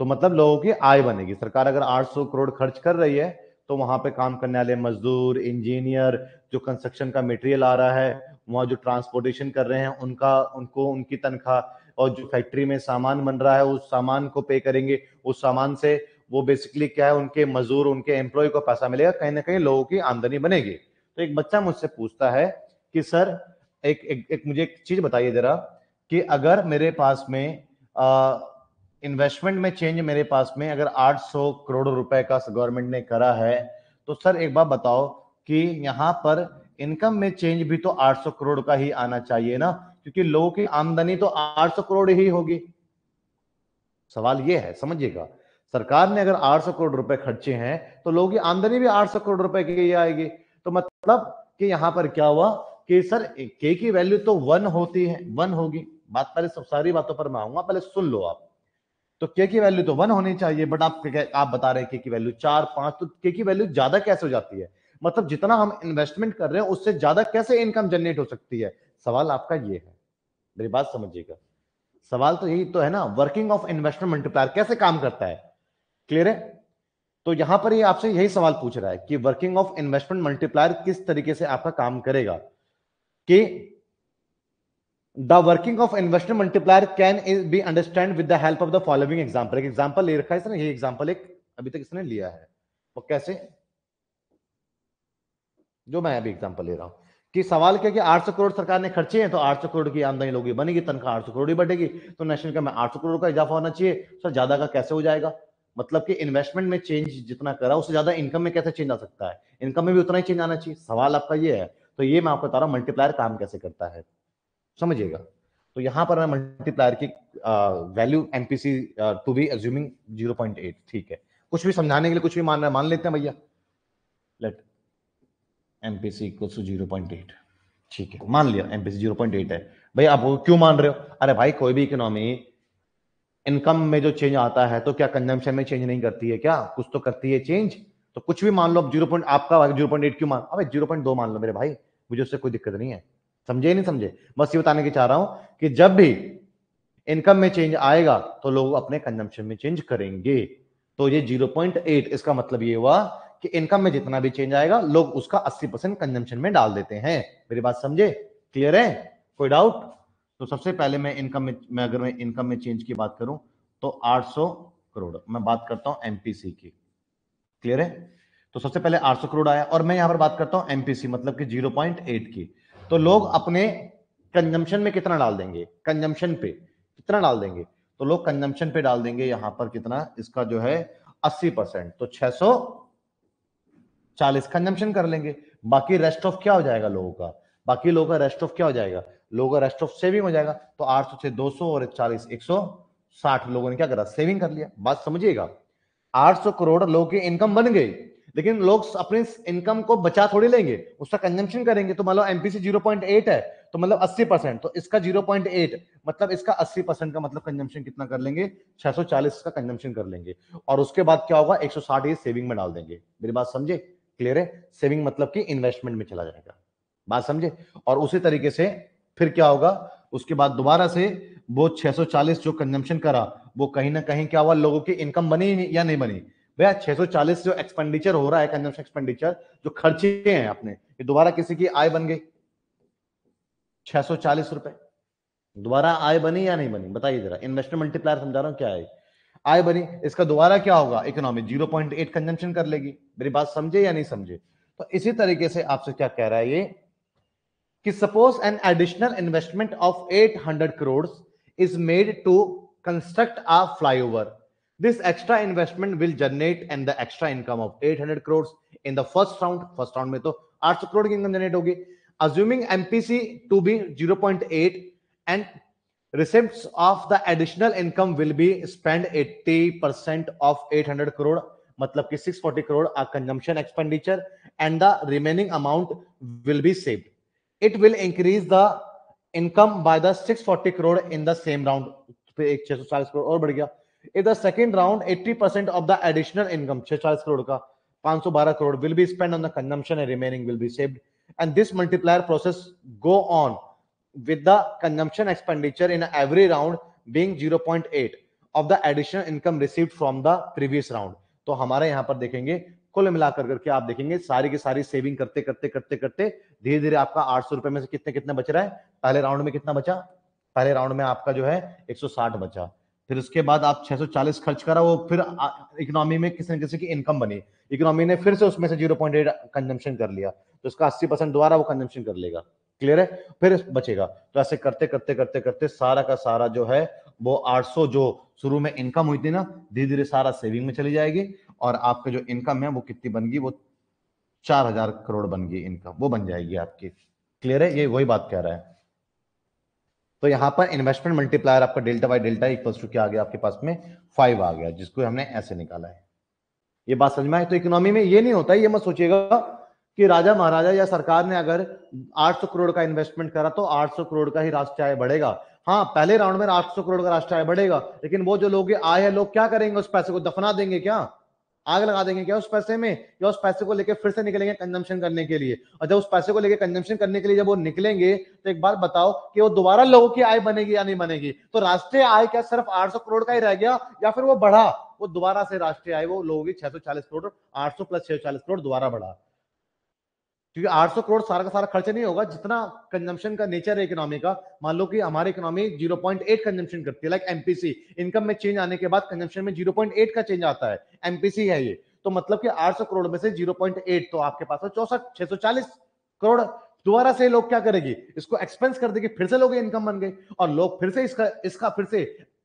तो मतलब लोगों की आय बनेगी। सरकार अगर 800 करोड़ खर्च कर रही है तो वहाँ पे काम करने वाले मजदूर, इंजीनियर, जो कंस्ट्रक्शन का मटेरियल आ रहा है, वहाँ जो ट्रांसपोर्टेशन कर रहे हैं, उनका, उनको, उनकी तनख्वाह और जो फैक्ट्री में सामान बन रहा है, उस सामान को पे करेंगे। उस सामान से वो बेसिकली क्या है उनके मजदूर उनके एम्प्लॉय को पैसा मिलेगा कहीं ना कहीं लोगों की आमदनी बनेगी। तो एक बच्चा मुझसे पूछता है कि सर एक एक, एक मुझे एक चीज़ बताइए जरा कि अगर मेरे पास में इन्वेस्टमेंट में चेंज मेरे पास में अगर 800 करोड़ रुपए का गवर्नमेंट ने करा है तो सर एक बार बताओ कि यहाँ पर इनकम में चेंज भी तो 800 करोड़ का ही आना चाहिए ना? क्योंकि लोगों की आमदनी तो 800 करोड़ ही होगी। सवाल ये है समझिएगा। सरकार ने अगर 800 करोड़ रुपए खर्चे हैं तो लोगों की आमदनी भी 800 करोड़ रुपए की आएगी। तो मतलब कि यहाँ पर क्या हुआ कि सर के की वैल्यू तो वन होती है वन होगी। बात पहले सब सारी बातों पर मैं आऊँगा, पहले सुन लो आप। तो के की वैल्यू तो वन होनी चाहिए बट आप आप बता रहे हैं के की वैल्यू चार, पाँच तो के की वैल्यू ज़्यादा कैसे हो जाती है? मतलब जितना हम इन्वेस्टमेंट कर रहे हैं, उससे ज़्यादा कैसे इनकम जनरेट हो सकती है? सवाल आपका ये है। मेरी बात समझिएगा। सवाल तो यही तो है ना वर्किंग ऑफ़ इन्वेस्टमेंट मल्टीप्लायर कैसे काम करता है? क्लियर है? तो यहाँ पर ये आपसे यही सवाल पूछ रहा है कि वर्किंग ऑफ़ इन्वेस्टमेंट मल्टीप्लायर किस तरीके से आपका काम करेगा? कि the working of investment multiplier can be understand with the help of the following example एक एग्ज़ाम्पल ले रखा है इसने, ये एग्ज़ाम्पल एक अभी तक इसने लिया है। वो कैसे? जो मैं अभी एग्ज़ाम्पल ले रहा हूँ। कि सवाल क्या कि 800 करोड़ सरकार ने खर्चे हैं तो 800 करोड़ की आमदनी लोगों की बनेगी, तनख्वाह 800 करोड़ ही बढ़ेगी। तो नेशनल इनकम में 800 करोड़ का इजाफा होना चाहिए। सर, ज़्यादा का कैसे हो जाएगा? मतलब कि इन्वेस्टमेंट में चेंज जितना करा, उससे ज़्यादा इनकम में कैसे चेंज आ सकता है? इनकम में भी उतना ही चेंज आना चाहिए। सवाल आपका ये है तो ये मैं आपको बता रहा हूँ मल्टीप्लायर काम कैसे करता है? समझिएगा? तो यहाँ पर मैं मल्टीप्लायर की value MPC to be assuming 0.8 ठीक है। कुछ भी समझाने के लिए कुछ भी मान मान लेते हैं भैया। Let MPC zero point eight ठीक है, मान लिया एमपीसी ज़ीरो पॉइंट एट है। भाई आप क्यों मान रहे हो? अरे भाई, कोई भी इकोनॉमी इनकम में जो चेंज आता है तो क्या कंजम्पशन में चेंज नहीं करती है क्या? कुछ तो करती है चेंज। तो कुछ भी मान लो, ज़ीरो पॉइंट आपका ज़ीरो पॉइंट एट क्यों मान? अब ज़ीरो पॉइंट दो मान लो मेरे भाई, मुझे उससे कोई दिक्कत नहीं है। समझे नहीं समझे? बस ये बताने की चाह रहा हूँ कि जब भी इनकम में चेंज आएगा तो लोग अपने कंजम्पशन में चेंज करेंगे। तो ये 0.8 इसका मतलब ये हुआ कि इनकम में जितना भी चेंज आएगा, लोग उसका 80 परसेंट कंजम्पशन में डाल देते हैं। मेरी बात समझे? क्लियर है? कोई डाउट? तो सबसे पहले मैं इनकम में, मैं अगर मैं इनकम में चेंज की बात करूँ तो 800 करोड़, मैं बात करता हूँ एमपीसी की। क्लियर है? तो सबसे पहले 800 करोड़ आया और मैं यहाँ पर बात करता हूँ एमपीसी मतलब कि 0.8 की। तो लोग अपने कंजम्पशन में कितना डाल देंगे? कंजम्पशन पे कितना डाल देंगे? तो लोग कंजम्पशन पे डाल देंगे यहाँ पर कितना? इसका जो है 80 परसेंट। तो 640 कंजम्पन कर लेंगे। बाकी रेस्ट ऑफ़ क्या हो जाएगा लोगों का? बाकी लोगों का रेस्ट ऑफ़ क्या हो जाएगा? लोगों रेस्ट ऑफ़ सेविंग हो जाएगा तो आठ सौ से दो सौ और चालीस, एक सौ साठ लोगों ने क्या करा? सेविंग कर लिया। बात समझिएगा, आठ सौ करोड़ लोगों की इनकम बन गई, लेकिन लोग अपने इनकम को बचा थोड़ी लेंगे, उसका कंजम्पशन करेंगे तो मान लो एमपीसी 0.8 है तो मतलब 80 परसेंट तो इसका 0.8 मतलब इसका 80 परसेंट का मतलब कंजम्पशन कितना कर लेंगे? 640 का कंजम्पशन कर लेंगे, और उसके बाद क्या होगा? 160 ये सेविंग में डाल देंगे। मेरी बात समझे? क्लियर है? सेविंग मतलब कि इन्वेस्टमेंट में चला जाएगा। बात समझे? और उसी तरीके से फिर क्या होगा? उसके बाद दोबारा से वो 640 जो कंजम्पशन करा, वो कहीं ना कहीं क्या हुआ? लोगों की इनकम बनी या नहीं बनी? भैया 640 जो एक्सपेंडिचर हो रहा है कंजम्पशन एक्सपेंडिचर जो खर्चे हैं अपने ये दोबारा किसी की आय बन गई? 640 रुपए। दोबारा आय बनी या नहीं बनी? बताइए जरा। इन्वेस्टमेंट मल्टीप्लायर समझा रहा हूँ, क्या है? आय बनी, इसका दोबारा क्या होगा? इकोनॉमी 0.8 कंजम्पशन कर लेगी। मेरी बात समझे या नहीं समझे? तो इसी तरीके से आपसे क्या कह रहा है ये? कि suppose an additional investment of 800 crore is made to construct a flyover This extra investment will generate and the extra income of 800 crores in the first round. First round में तो 800 करोड़ की इनकम जनरेट होगी assuming MPC to be 0.8 and receipts of the additional income will be spent 80% of 800 crore मतलब कि 640 crore are consumption expenditure and the remaining amount will be saved. It will increase the income by the six forty crore in the same round एक छह सौ चालीस करोड़ और बढ़ गया। In the second round eighty percent of the additional income छह चालीस करोड़ का, पाँच सौ बारह crore will be spend on the consumption and remaining will be saved and this multiplier process go on with the consumption expenditure in every round being zero point eight of the additional income receive from the previous round तो हमारे यहाँ पर देखेंगे कुल मिलाकर करके आप देखेंगे, सारी की सारी सेविंग करते करते करते करते धीरे धीरे आपका आठ सौ रुपए में से कितने कितने बच रहा है? पहले राउंड में कितना बचा? पहले राउंड में आपका जो है 160 बचा। फिर उसके बाद आप 640 खर्च करा, वो फिर इकोनॉमी में किसी न किसी की इनकम बनी। इकोनॉमी ने फिर से उसमें से 0.8 कंजम्पशन कर लिया। तो उसका 80 परसेंट दोबारा वो कंजम्पशन कर लेगा। क्लियर है? फिर बचेगा। तो ऐसे करते करते करते करते सारा का सारा जो है, वो 800 जो शुरू में इनकम हुई थी ना धीरे धीरे सारा सेविंग में चली जाएगी। और आपका जो इनकम है वो कितनी बन गई? वो चार हज़ार करोड़ बन गई इनकम वो बन जाएगी आपकी। क्लियर है? ये वही बात कह रहा है। तो यहाँ पर इन्वेस्टमेंट मल्टीप्लायर आपका delta by delta equals to क्या आ गया आपके पास में? फाइव आ गया, जिसको हमने ऐसे निकाला है। ये बात समझ में आई? तो इकोनॉमी में ये नहीं होता, ये मत सोचिएगा कि राजा महाराजा या सरकार ने अगर 800 करोड़ का इन्वेस्टमेंट करा तो 800 करोड़ का ही राष्ट्रीय आय बढ़ेगा। हाँ पहले राउंड में 800 करोड़ का राष्ट्रीय आय बढ़ेगा, लेकिन वो जो लोग आए हैं, लोग क्या करेंगे? उस पैसे को दफना देंगे क्या? आग लगा देंगे क्या उस पैसे में? या उस पैसे को लेकर फिर से निकलेंगे कंजम्पशन करने के लिए? और जब उस पैसे को लेकर कंजम्पशन करने के लिए जब वो निकलेंगे तो एक बार बताओ कि वो दोबारा लोगों की आय बनेगी या नहीं बनेगी? तो राष्ट्रीय आय क्या सिर्फ़ 800 करोड़ का ही रह गया या फिर वो बढ़ा? वो दोबारा से राष्ट्रीय आय, वो लोगों की छह सौ चालीस करोड़, आठ सौ प्लस छह सौ चालीस करोड़ दोबारा बढ़ा। क्योंकि 800 करोड़ सारा का सारा खर्च नहीं होगा, जितना कंजम्पशन का नेचर है इकोनॉमी का। मान लो कि हमारी इकोनॉमी 0.8 कंजम्पशन करती है लाइक एमपीसी इनकम में चेंज आने के बाद कंजम्पशन में 0.8 का चेंज आता है। एमपीसी है ये। तो मतलब कि 800 करोड़ में से 0.8 तो आपके पास चौसठ, छह करोड़। दोबारा से लोग क्या करेगी? इसको एक्सपेंस कर देगी, फिर से लोग इनकम बन गई और लोग फिर से इसका इसका फिर से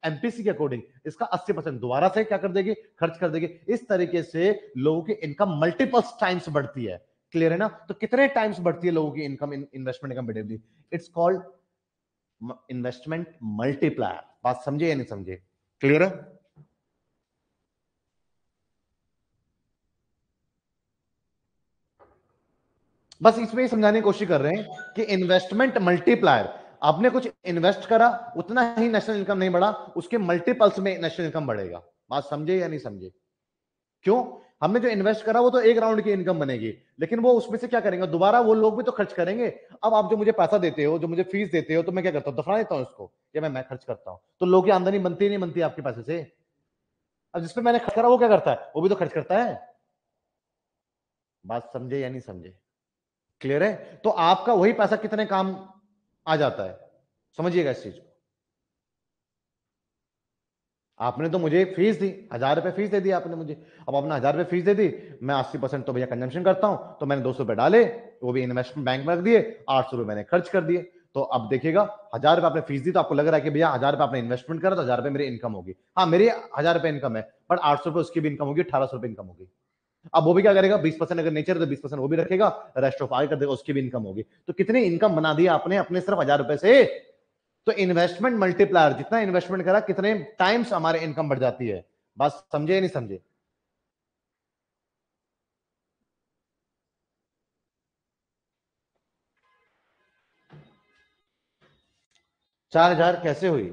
एमपीसी के अकॉर्डिंग इसका 80 परसेंट दोबारा से क्या कर देगी? खर्च कर देगी। इस तरीके से लोगों की इनकम मल्टीपल्स टाइम्स बढ़ती है। क्लियर है ना? तो कितने टाइम्स बढ़ती है लोगों की इनकम इन्वेस्टमेंट इनकम बढ़ेगी इट्स कॉल्ड इन्वेस्टमेंट मल्टीप्लायर बात समझे या नहीं समझे? क्लियर है? बस इसमें ही समझाने की कोशिश कर रहे हैं कि इन्वेस्टमेंट मल्टीप्लायर आपने कुछ इन्वेस्ट करा, उतना ही नेशनल इनकम नहीं बढ़ा, उसके मल्टीपल्स में नेशनल इनकम बढ़ेगा। बात समझे या नहीं समझे? क्यों? हमने जो इन्वेस्ट करा, वो तो एक राउंड की इनकम बनेगी। लेकिन वो उसमें से क्या करेंगे? दोबारा वो लोग भी तो खर्च करेंगे। अब आप जो मुझे पैसा देते हो, जो मुझे फ़ीस देते हो तो मैं क्या करता हूँ? दफना देता हूँ उसको या मैं मैं खर्च करता हूँ। तो लोग की आमदनी बनती नहीं, बनती आपके पैसे से। अब जिसपे मैंने खर्च करा, वो क्या करता है? वो भी तो खर्च करता है। बात समझे या नहीं समझे? क्लियर है? तो आपका वही पैसा कितने काम आ जाता है? समझिएगा इस चीज़ को। आपने तो मुझे फ़ीस दी, हज़ार रुपये फ़ीस दे दी आपने मुझे। अब आपने हज़ार रुपये फ़ीस दे दी, मैं अस्सी परसेंट तो भैया कंजम्पशन करता हूँ तो मैंने दो सौ रुपये डाले, वो भी इन्वेस्टमेंट बैंक में रख दिए, आठ सौ रुपए मैंने खर्च कर दिए। तो अब देखिएगा, हज़ार रुपये आपने फ़ीस दी तो आपको लग रहा है कि भैया हज़ार रुपये आपने इन्वेस्टमेंट करा तो हज़ार रुपये मेरी इनकम होगी। हाँ मेरी हज़ार रुपये इनकम है बट आठ सौ रुपये उसकी भी इनकम होगी, अठारह सौ रुपये इनकम होगी। अब वो भी क्या करेगा, बीस परसेंट अगर नेचर तो बीस परसेंट वो भी रखेगा रेस्ट ऑफ़ आगे कर देगा, उसकी भी इनकम होगी। तो कितनी इनकम बना दी आपने, अपने सिर्फ़ हज़ार रुपए से तो इन्वेस्टमेंट मल्टीप्लायर जितना इन्वेस्टमेंट करा, कितने टाइम्स हमारे इनकम बढ़ जाती है। बस समझे नहीं समझे? चार हज़ार कैसे हुई?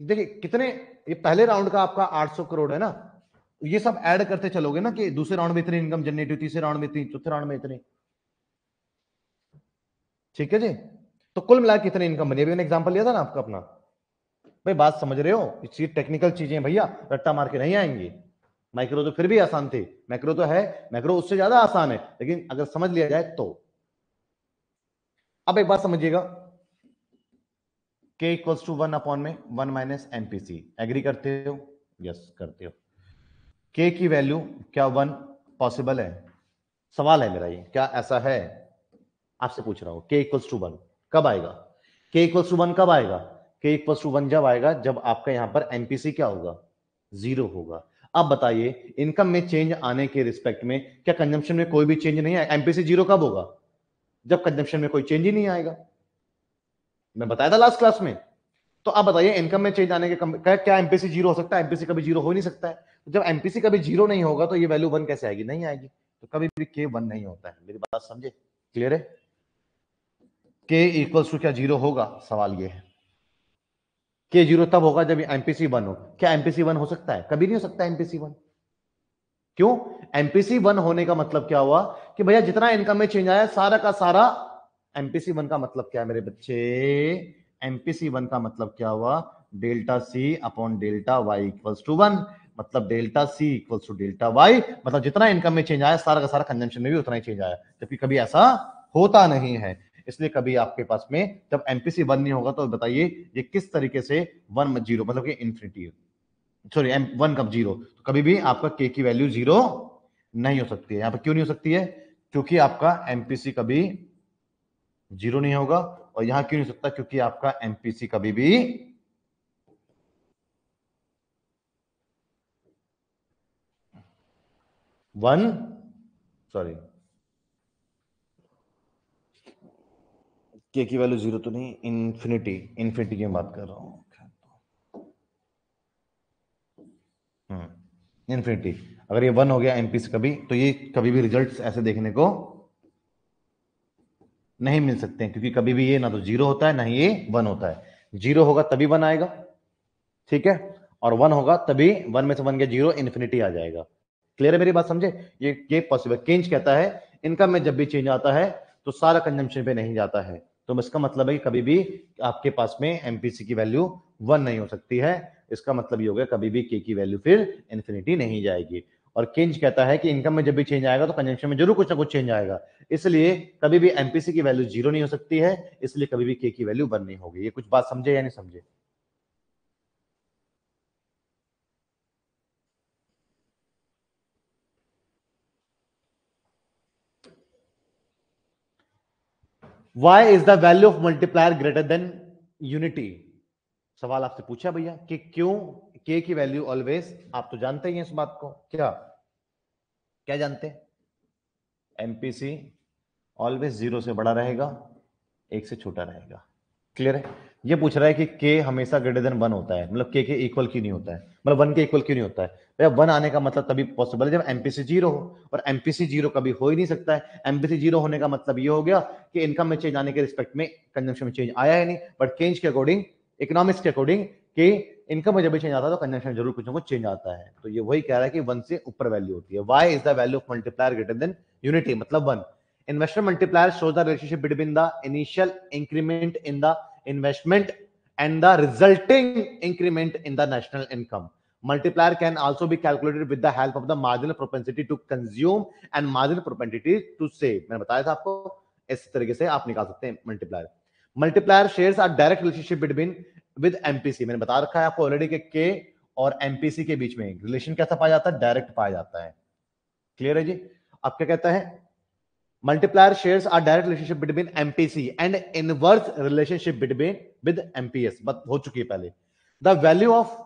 देखिए, कितने, ये पहले राउंड का आपका 800 करोड़ है ना? ये सब ऐड करते चलोगे ना कि दूसरे राउंड में इतनी इनकम जनरेट हुई, तीसरे राउंड में इतनी, चौथे राउंड में इतनी। ठीक है जी? तो कुल मिला कितनी इनकम बनी अभी मैंने एग्जांपल लिया था ना आपका अपना। भाई, बात समझ रहे हो? ये टेक्निकल चीज़ें भैया, रट्टा मार के नहीं आएँगी। माइक्रो तो फिर भी आसान थी। मैक्रो तो है मैक्रो उससे ज़्यादा आसान है। लेकिन अगर समझ लिया जाए तो। अब एक बात समझिएगा। K equals to one upon में वन माइनस एमपीसी एग्री करते हो? यस करते हो। के की वैल्यू क्या वन पॉसिबल है? सवाल है मेरा ये। क्या ऐसा है? आपसे पूछ रहा हूँ। के इक्वल्स टू वन कब आएगा? के इक्वल्स टू वन कब आएगा? के इक्वल्स टू वन जब आएगा जब आपका यहाँ पर एमपीसी क्या होगा? ज़ीरो होगा। अब बताइए इनकम में चेंज आने के रिस्पेक्ट में क्या कंजम्पशन में कोई भी चेंज नहीं आएगा? एमपीसी ज़ीरो कब होगा? जब कंजम्पशन में कोई चेंज ही नहीं आएगा। मैं बताया था लास्ट क्लास में। तो आप बताइए इनकम में चेंज आने के कम, क्या एमपीसी ज़ीरो हो सकता है? एमपीसी कभी ज़ीरो हो नहीं सकता है। जब एमपीसी कभी ज़ीरो नहीं होगा तो ये वैल्यू वन कैसे आएगी? नहीं आएगी। तो कभी भी के वन नहीं होता है। मेरी बात समझे? क्लियर है? के इक्वल्स टू क्या ज़ीरो होगा? सवाल ये है। के ज़ीरो तब होगा जब एमपीसी वन हो। क्या एमपीसी वन हो सकता है? कभी नहीं हो सकता एमपीसी वन क्यों? एमपीसी वन होने का मतलब क्या हुआ? कि भैया जितना इनकम में चेंज आया, सारा का सारा एमपीसी वन का मतलब क्या है मेरे बच्चे? एमपीसी वन का मतलब क्या हुआ? Delta C upon delta Y equals to one मतलब delta C equals to delta Y मतलब जितना इनकम में चेंज आया, सारा का सारा कंजम्पशन में भी उतना ही चेंज आया। जबकि कभी ऐसा होता नहीं है। इसलिए कभी आपके पास में जब एमपीसी वन नहीं होगा तो बताइए ये किस तरीके से वन ज़ीरो मतलब कि इंफिनिटी सॉरी एम वन कब ज़ीरो? तो कभी भी आपका के की वैल्यू ज़ीरो नहीं हो सकती है। यहाँ पर क्यों नहीं हो सकती है? क्योंकि आपका एमपीसी कभी ज़ीरो नहीं होगा और यहाँ क्यों नहीं हो सकता? क्योंकि आपका एमपीसी कभी भी वन सॉरी के की वैल्यू ज़ीरो तो नहीं इन्फिनिटी इन्फिनिटी की बात कर रहा हूँ। इन्फिनिटी हम्म, अगर ये वन हो गया एमपी से कभी तो ये कभी भी रिजल्ट्स ऐसे देखने को नहीं मिल सकते हैं क्योंकि कभी भी ये ना तो ज़ीरो होता है ना ही ये वन होता है। ज़ीरो होगा तभी वन आएगा ठीक है? और वन होगा तभी वन में से वन गया ज़ीरो इन्फिनिटी आ जाएगा। क्लियर है मेरी बात समझे? ये ये पॉसिबल केंज कहता है इनकम में जब भी चेंज आता है तो सारा कंजम्पशन पे नहीं जाता है। तो इसका मतलब है कि कभी भी आपके पास में एमपीसी की वैल्यू वन नहीं हो सकती है। इसका मतलब ये होगा कभी भी के की वैल्यू फिर इन्फिनिटी नहीं जाएगी। और केंज कहता है कि इनकम में जब भी चेंज आएगा तो कंजेंशन में ज़रूर कुछ ना कुछ चेंज आएगा। इसलिए कभी भी एमपीसी की वैल्यू ज़ीरो नहीं हो सकती है। इसलिए कभी भी के की वैल्यू वन नहीं होगी। ये कुछ बात समझे या नहीं समझे? Why is the value of multiplier greater than unity सवाल आपसे पूछा भैया कि क्यों के की वैल्यू ऑलवेज आप तो जानते ही हैं इस बात को। क्या? क्या जानते एमपीसी ऑलवेज ज़ीरो से बड़ा रहेगा, एक से छोटा रहेगा। क्लियर है? ये पूछ रहा है कि के हमेशा ग्रेटर देन वन होता है। मतलब के के इक्वल क्यों नहीं होता है? मतलब वन के इक्वल क्यों नहीं होता है? भैया वन आने का मतलब तभी पॉसिबल है जब एमपीसी ज़ीरो हो। और एमपीसी ज़ीरो कभी हो ही नहीं सकता है। एमपीसी ज़ीरो होने का मतलब ये हो गया कि इनकम में चेंज आने के रिस्पेक्ट में कंजम्पशन में चेंज आया है नहीं। बट चेंज के अकॉर्डिंग इकोनॉमिक्स के अकॉर्डिंग कि इनकम में जब भी चेंज आता है तो कंजम्पशन ज़रूर कुछ ना कुछ चेंज आता है। तो ये वही कह रहा है कि वन से ऊपर वैल्यू होती है। Why is the value of multiplier greater than unity मतलब one investment multiplier shows the relationship between the initial increment in the investment and the resulting increment in the national income. Multiplier can also be calculated with the help of the marginal propensity to consume and marginal propensity to save. मैंने बताया था आपको इस तरीके से आप निकाल सकते हैं multiplier multiplier shares are direct relationship between with MPC मैंने बता रखा है आपको ऑलरेडी के के और एमपीसी के बीच में रिलेशन कैसा पाया जाता है डायरेक्ट पाया जाता है क्लियर है जी अब क्या कहता है multiplier shares are direct relationship between MPC and inverse relationship between with MPS but हो चुकी है पहले the value of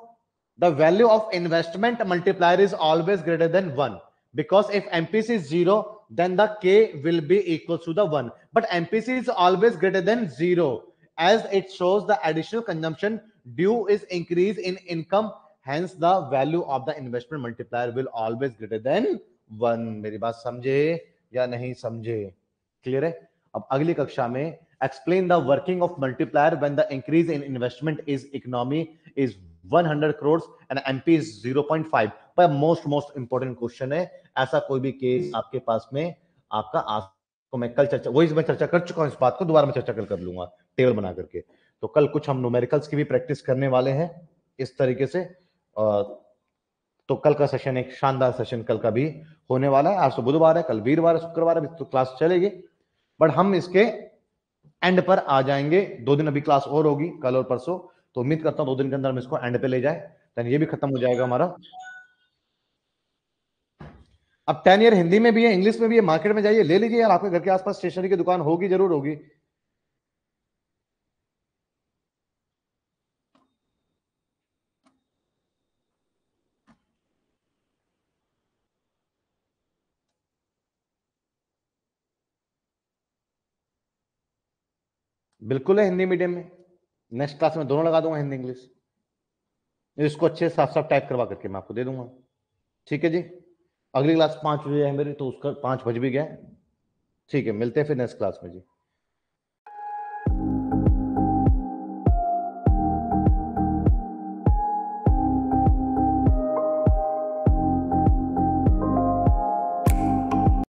the value of investment multiplier is always greater than 1 because if MPC is 0 then the K will be equal to the 1 but MPC is always greater than 0 as it shows the additional consumption due is increase in income hence the value of the investment multiplier will always greater than 1 मेरी बात समझे या नहीं समझे। Clear है? अब अगली कक्षा में explain the working of multiplier when the increase in investment is economy is 100 crore and MP is 0.5 पर मोस्ट मोस्ट इंपोर्टेंट क्वेश्चन है, ऐसा कोई भी केस आपके पास में, आपका आज तो मैं कल चर्चा, वही मैं चर्चा कर चुका हूँ इस बात को, दोबारा मैं चर्चा कल कर लूँगा टेबल बना करके। तो कल कुछ हम न्यूमेरिकल्स की भी प्रैक्टिस करने वाले हैं, इस तरीके से तो कल का सेशन एक शानदार सेशन कल का भी होने वाला है। आज तो बुधवार है, कल वीरवार है, शुक्रवार है तो क्लास चलेगी। बट हम इसके एंड पर आ जाएँगे। दो दिन अभी क्लास और होगी, कल और परसों। तो उम्मीद करता हूँ दो दिन के अंदर हम इसको एंड पे ले जाए। देन ये भी खत्म हो जाएगा हमारा। अब टेन ईयर हिंदी में भी है इंग्लिश में भी है मार्केट में जाइए, ले लीजिए यार, आपके घर के आसपास स्टेशनरी की दुकान होगी, ज़रूर होगी। बिल्कुल है हिंदी मीडियम में। नेक्स्ट क्लास में दोनों लगा दूँगा हिंदी इंग्लिश इसको अच्छे से साफ़ साफ़ टाइप करवा करके मैं आपको दे दूँगा। ठीक है जी? अगली क्लास पाँच बजे है मेरी तो उसका पाँच बज भी गया। ठीक है, मिलते हैं फिर नेक्स्ट क्लास में जी।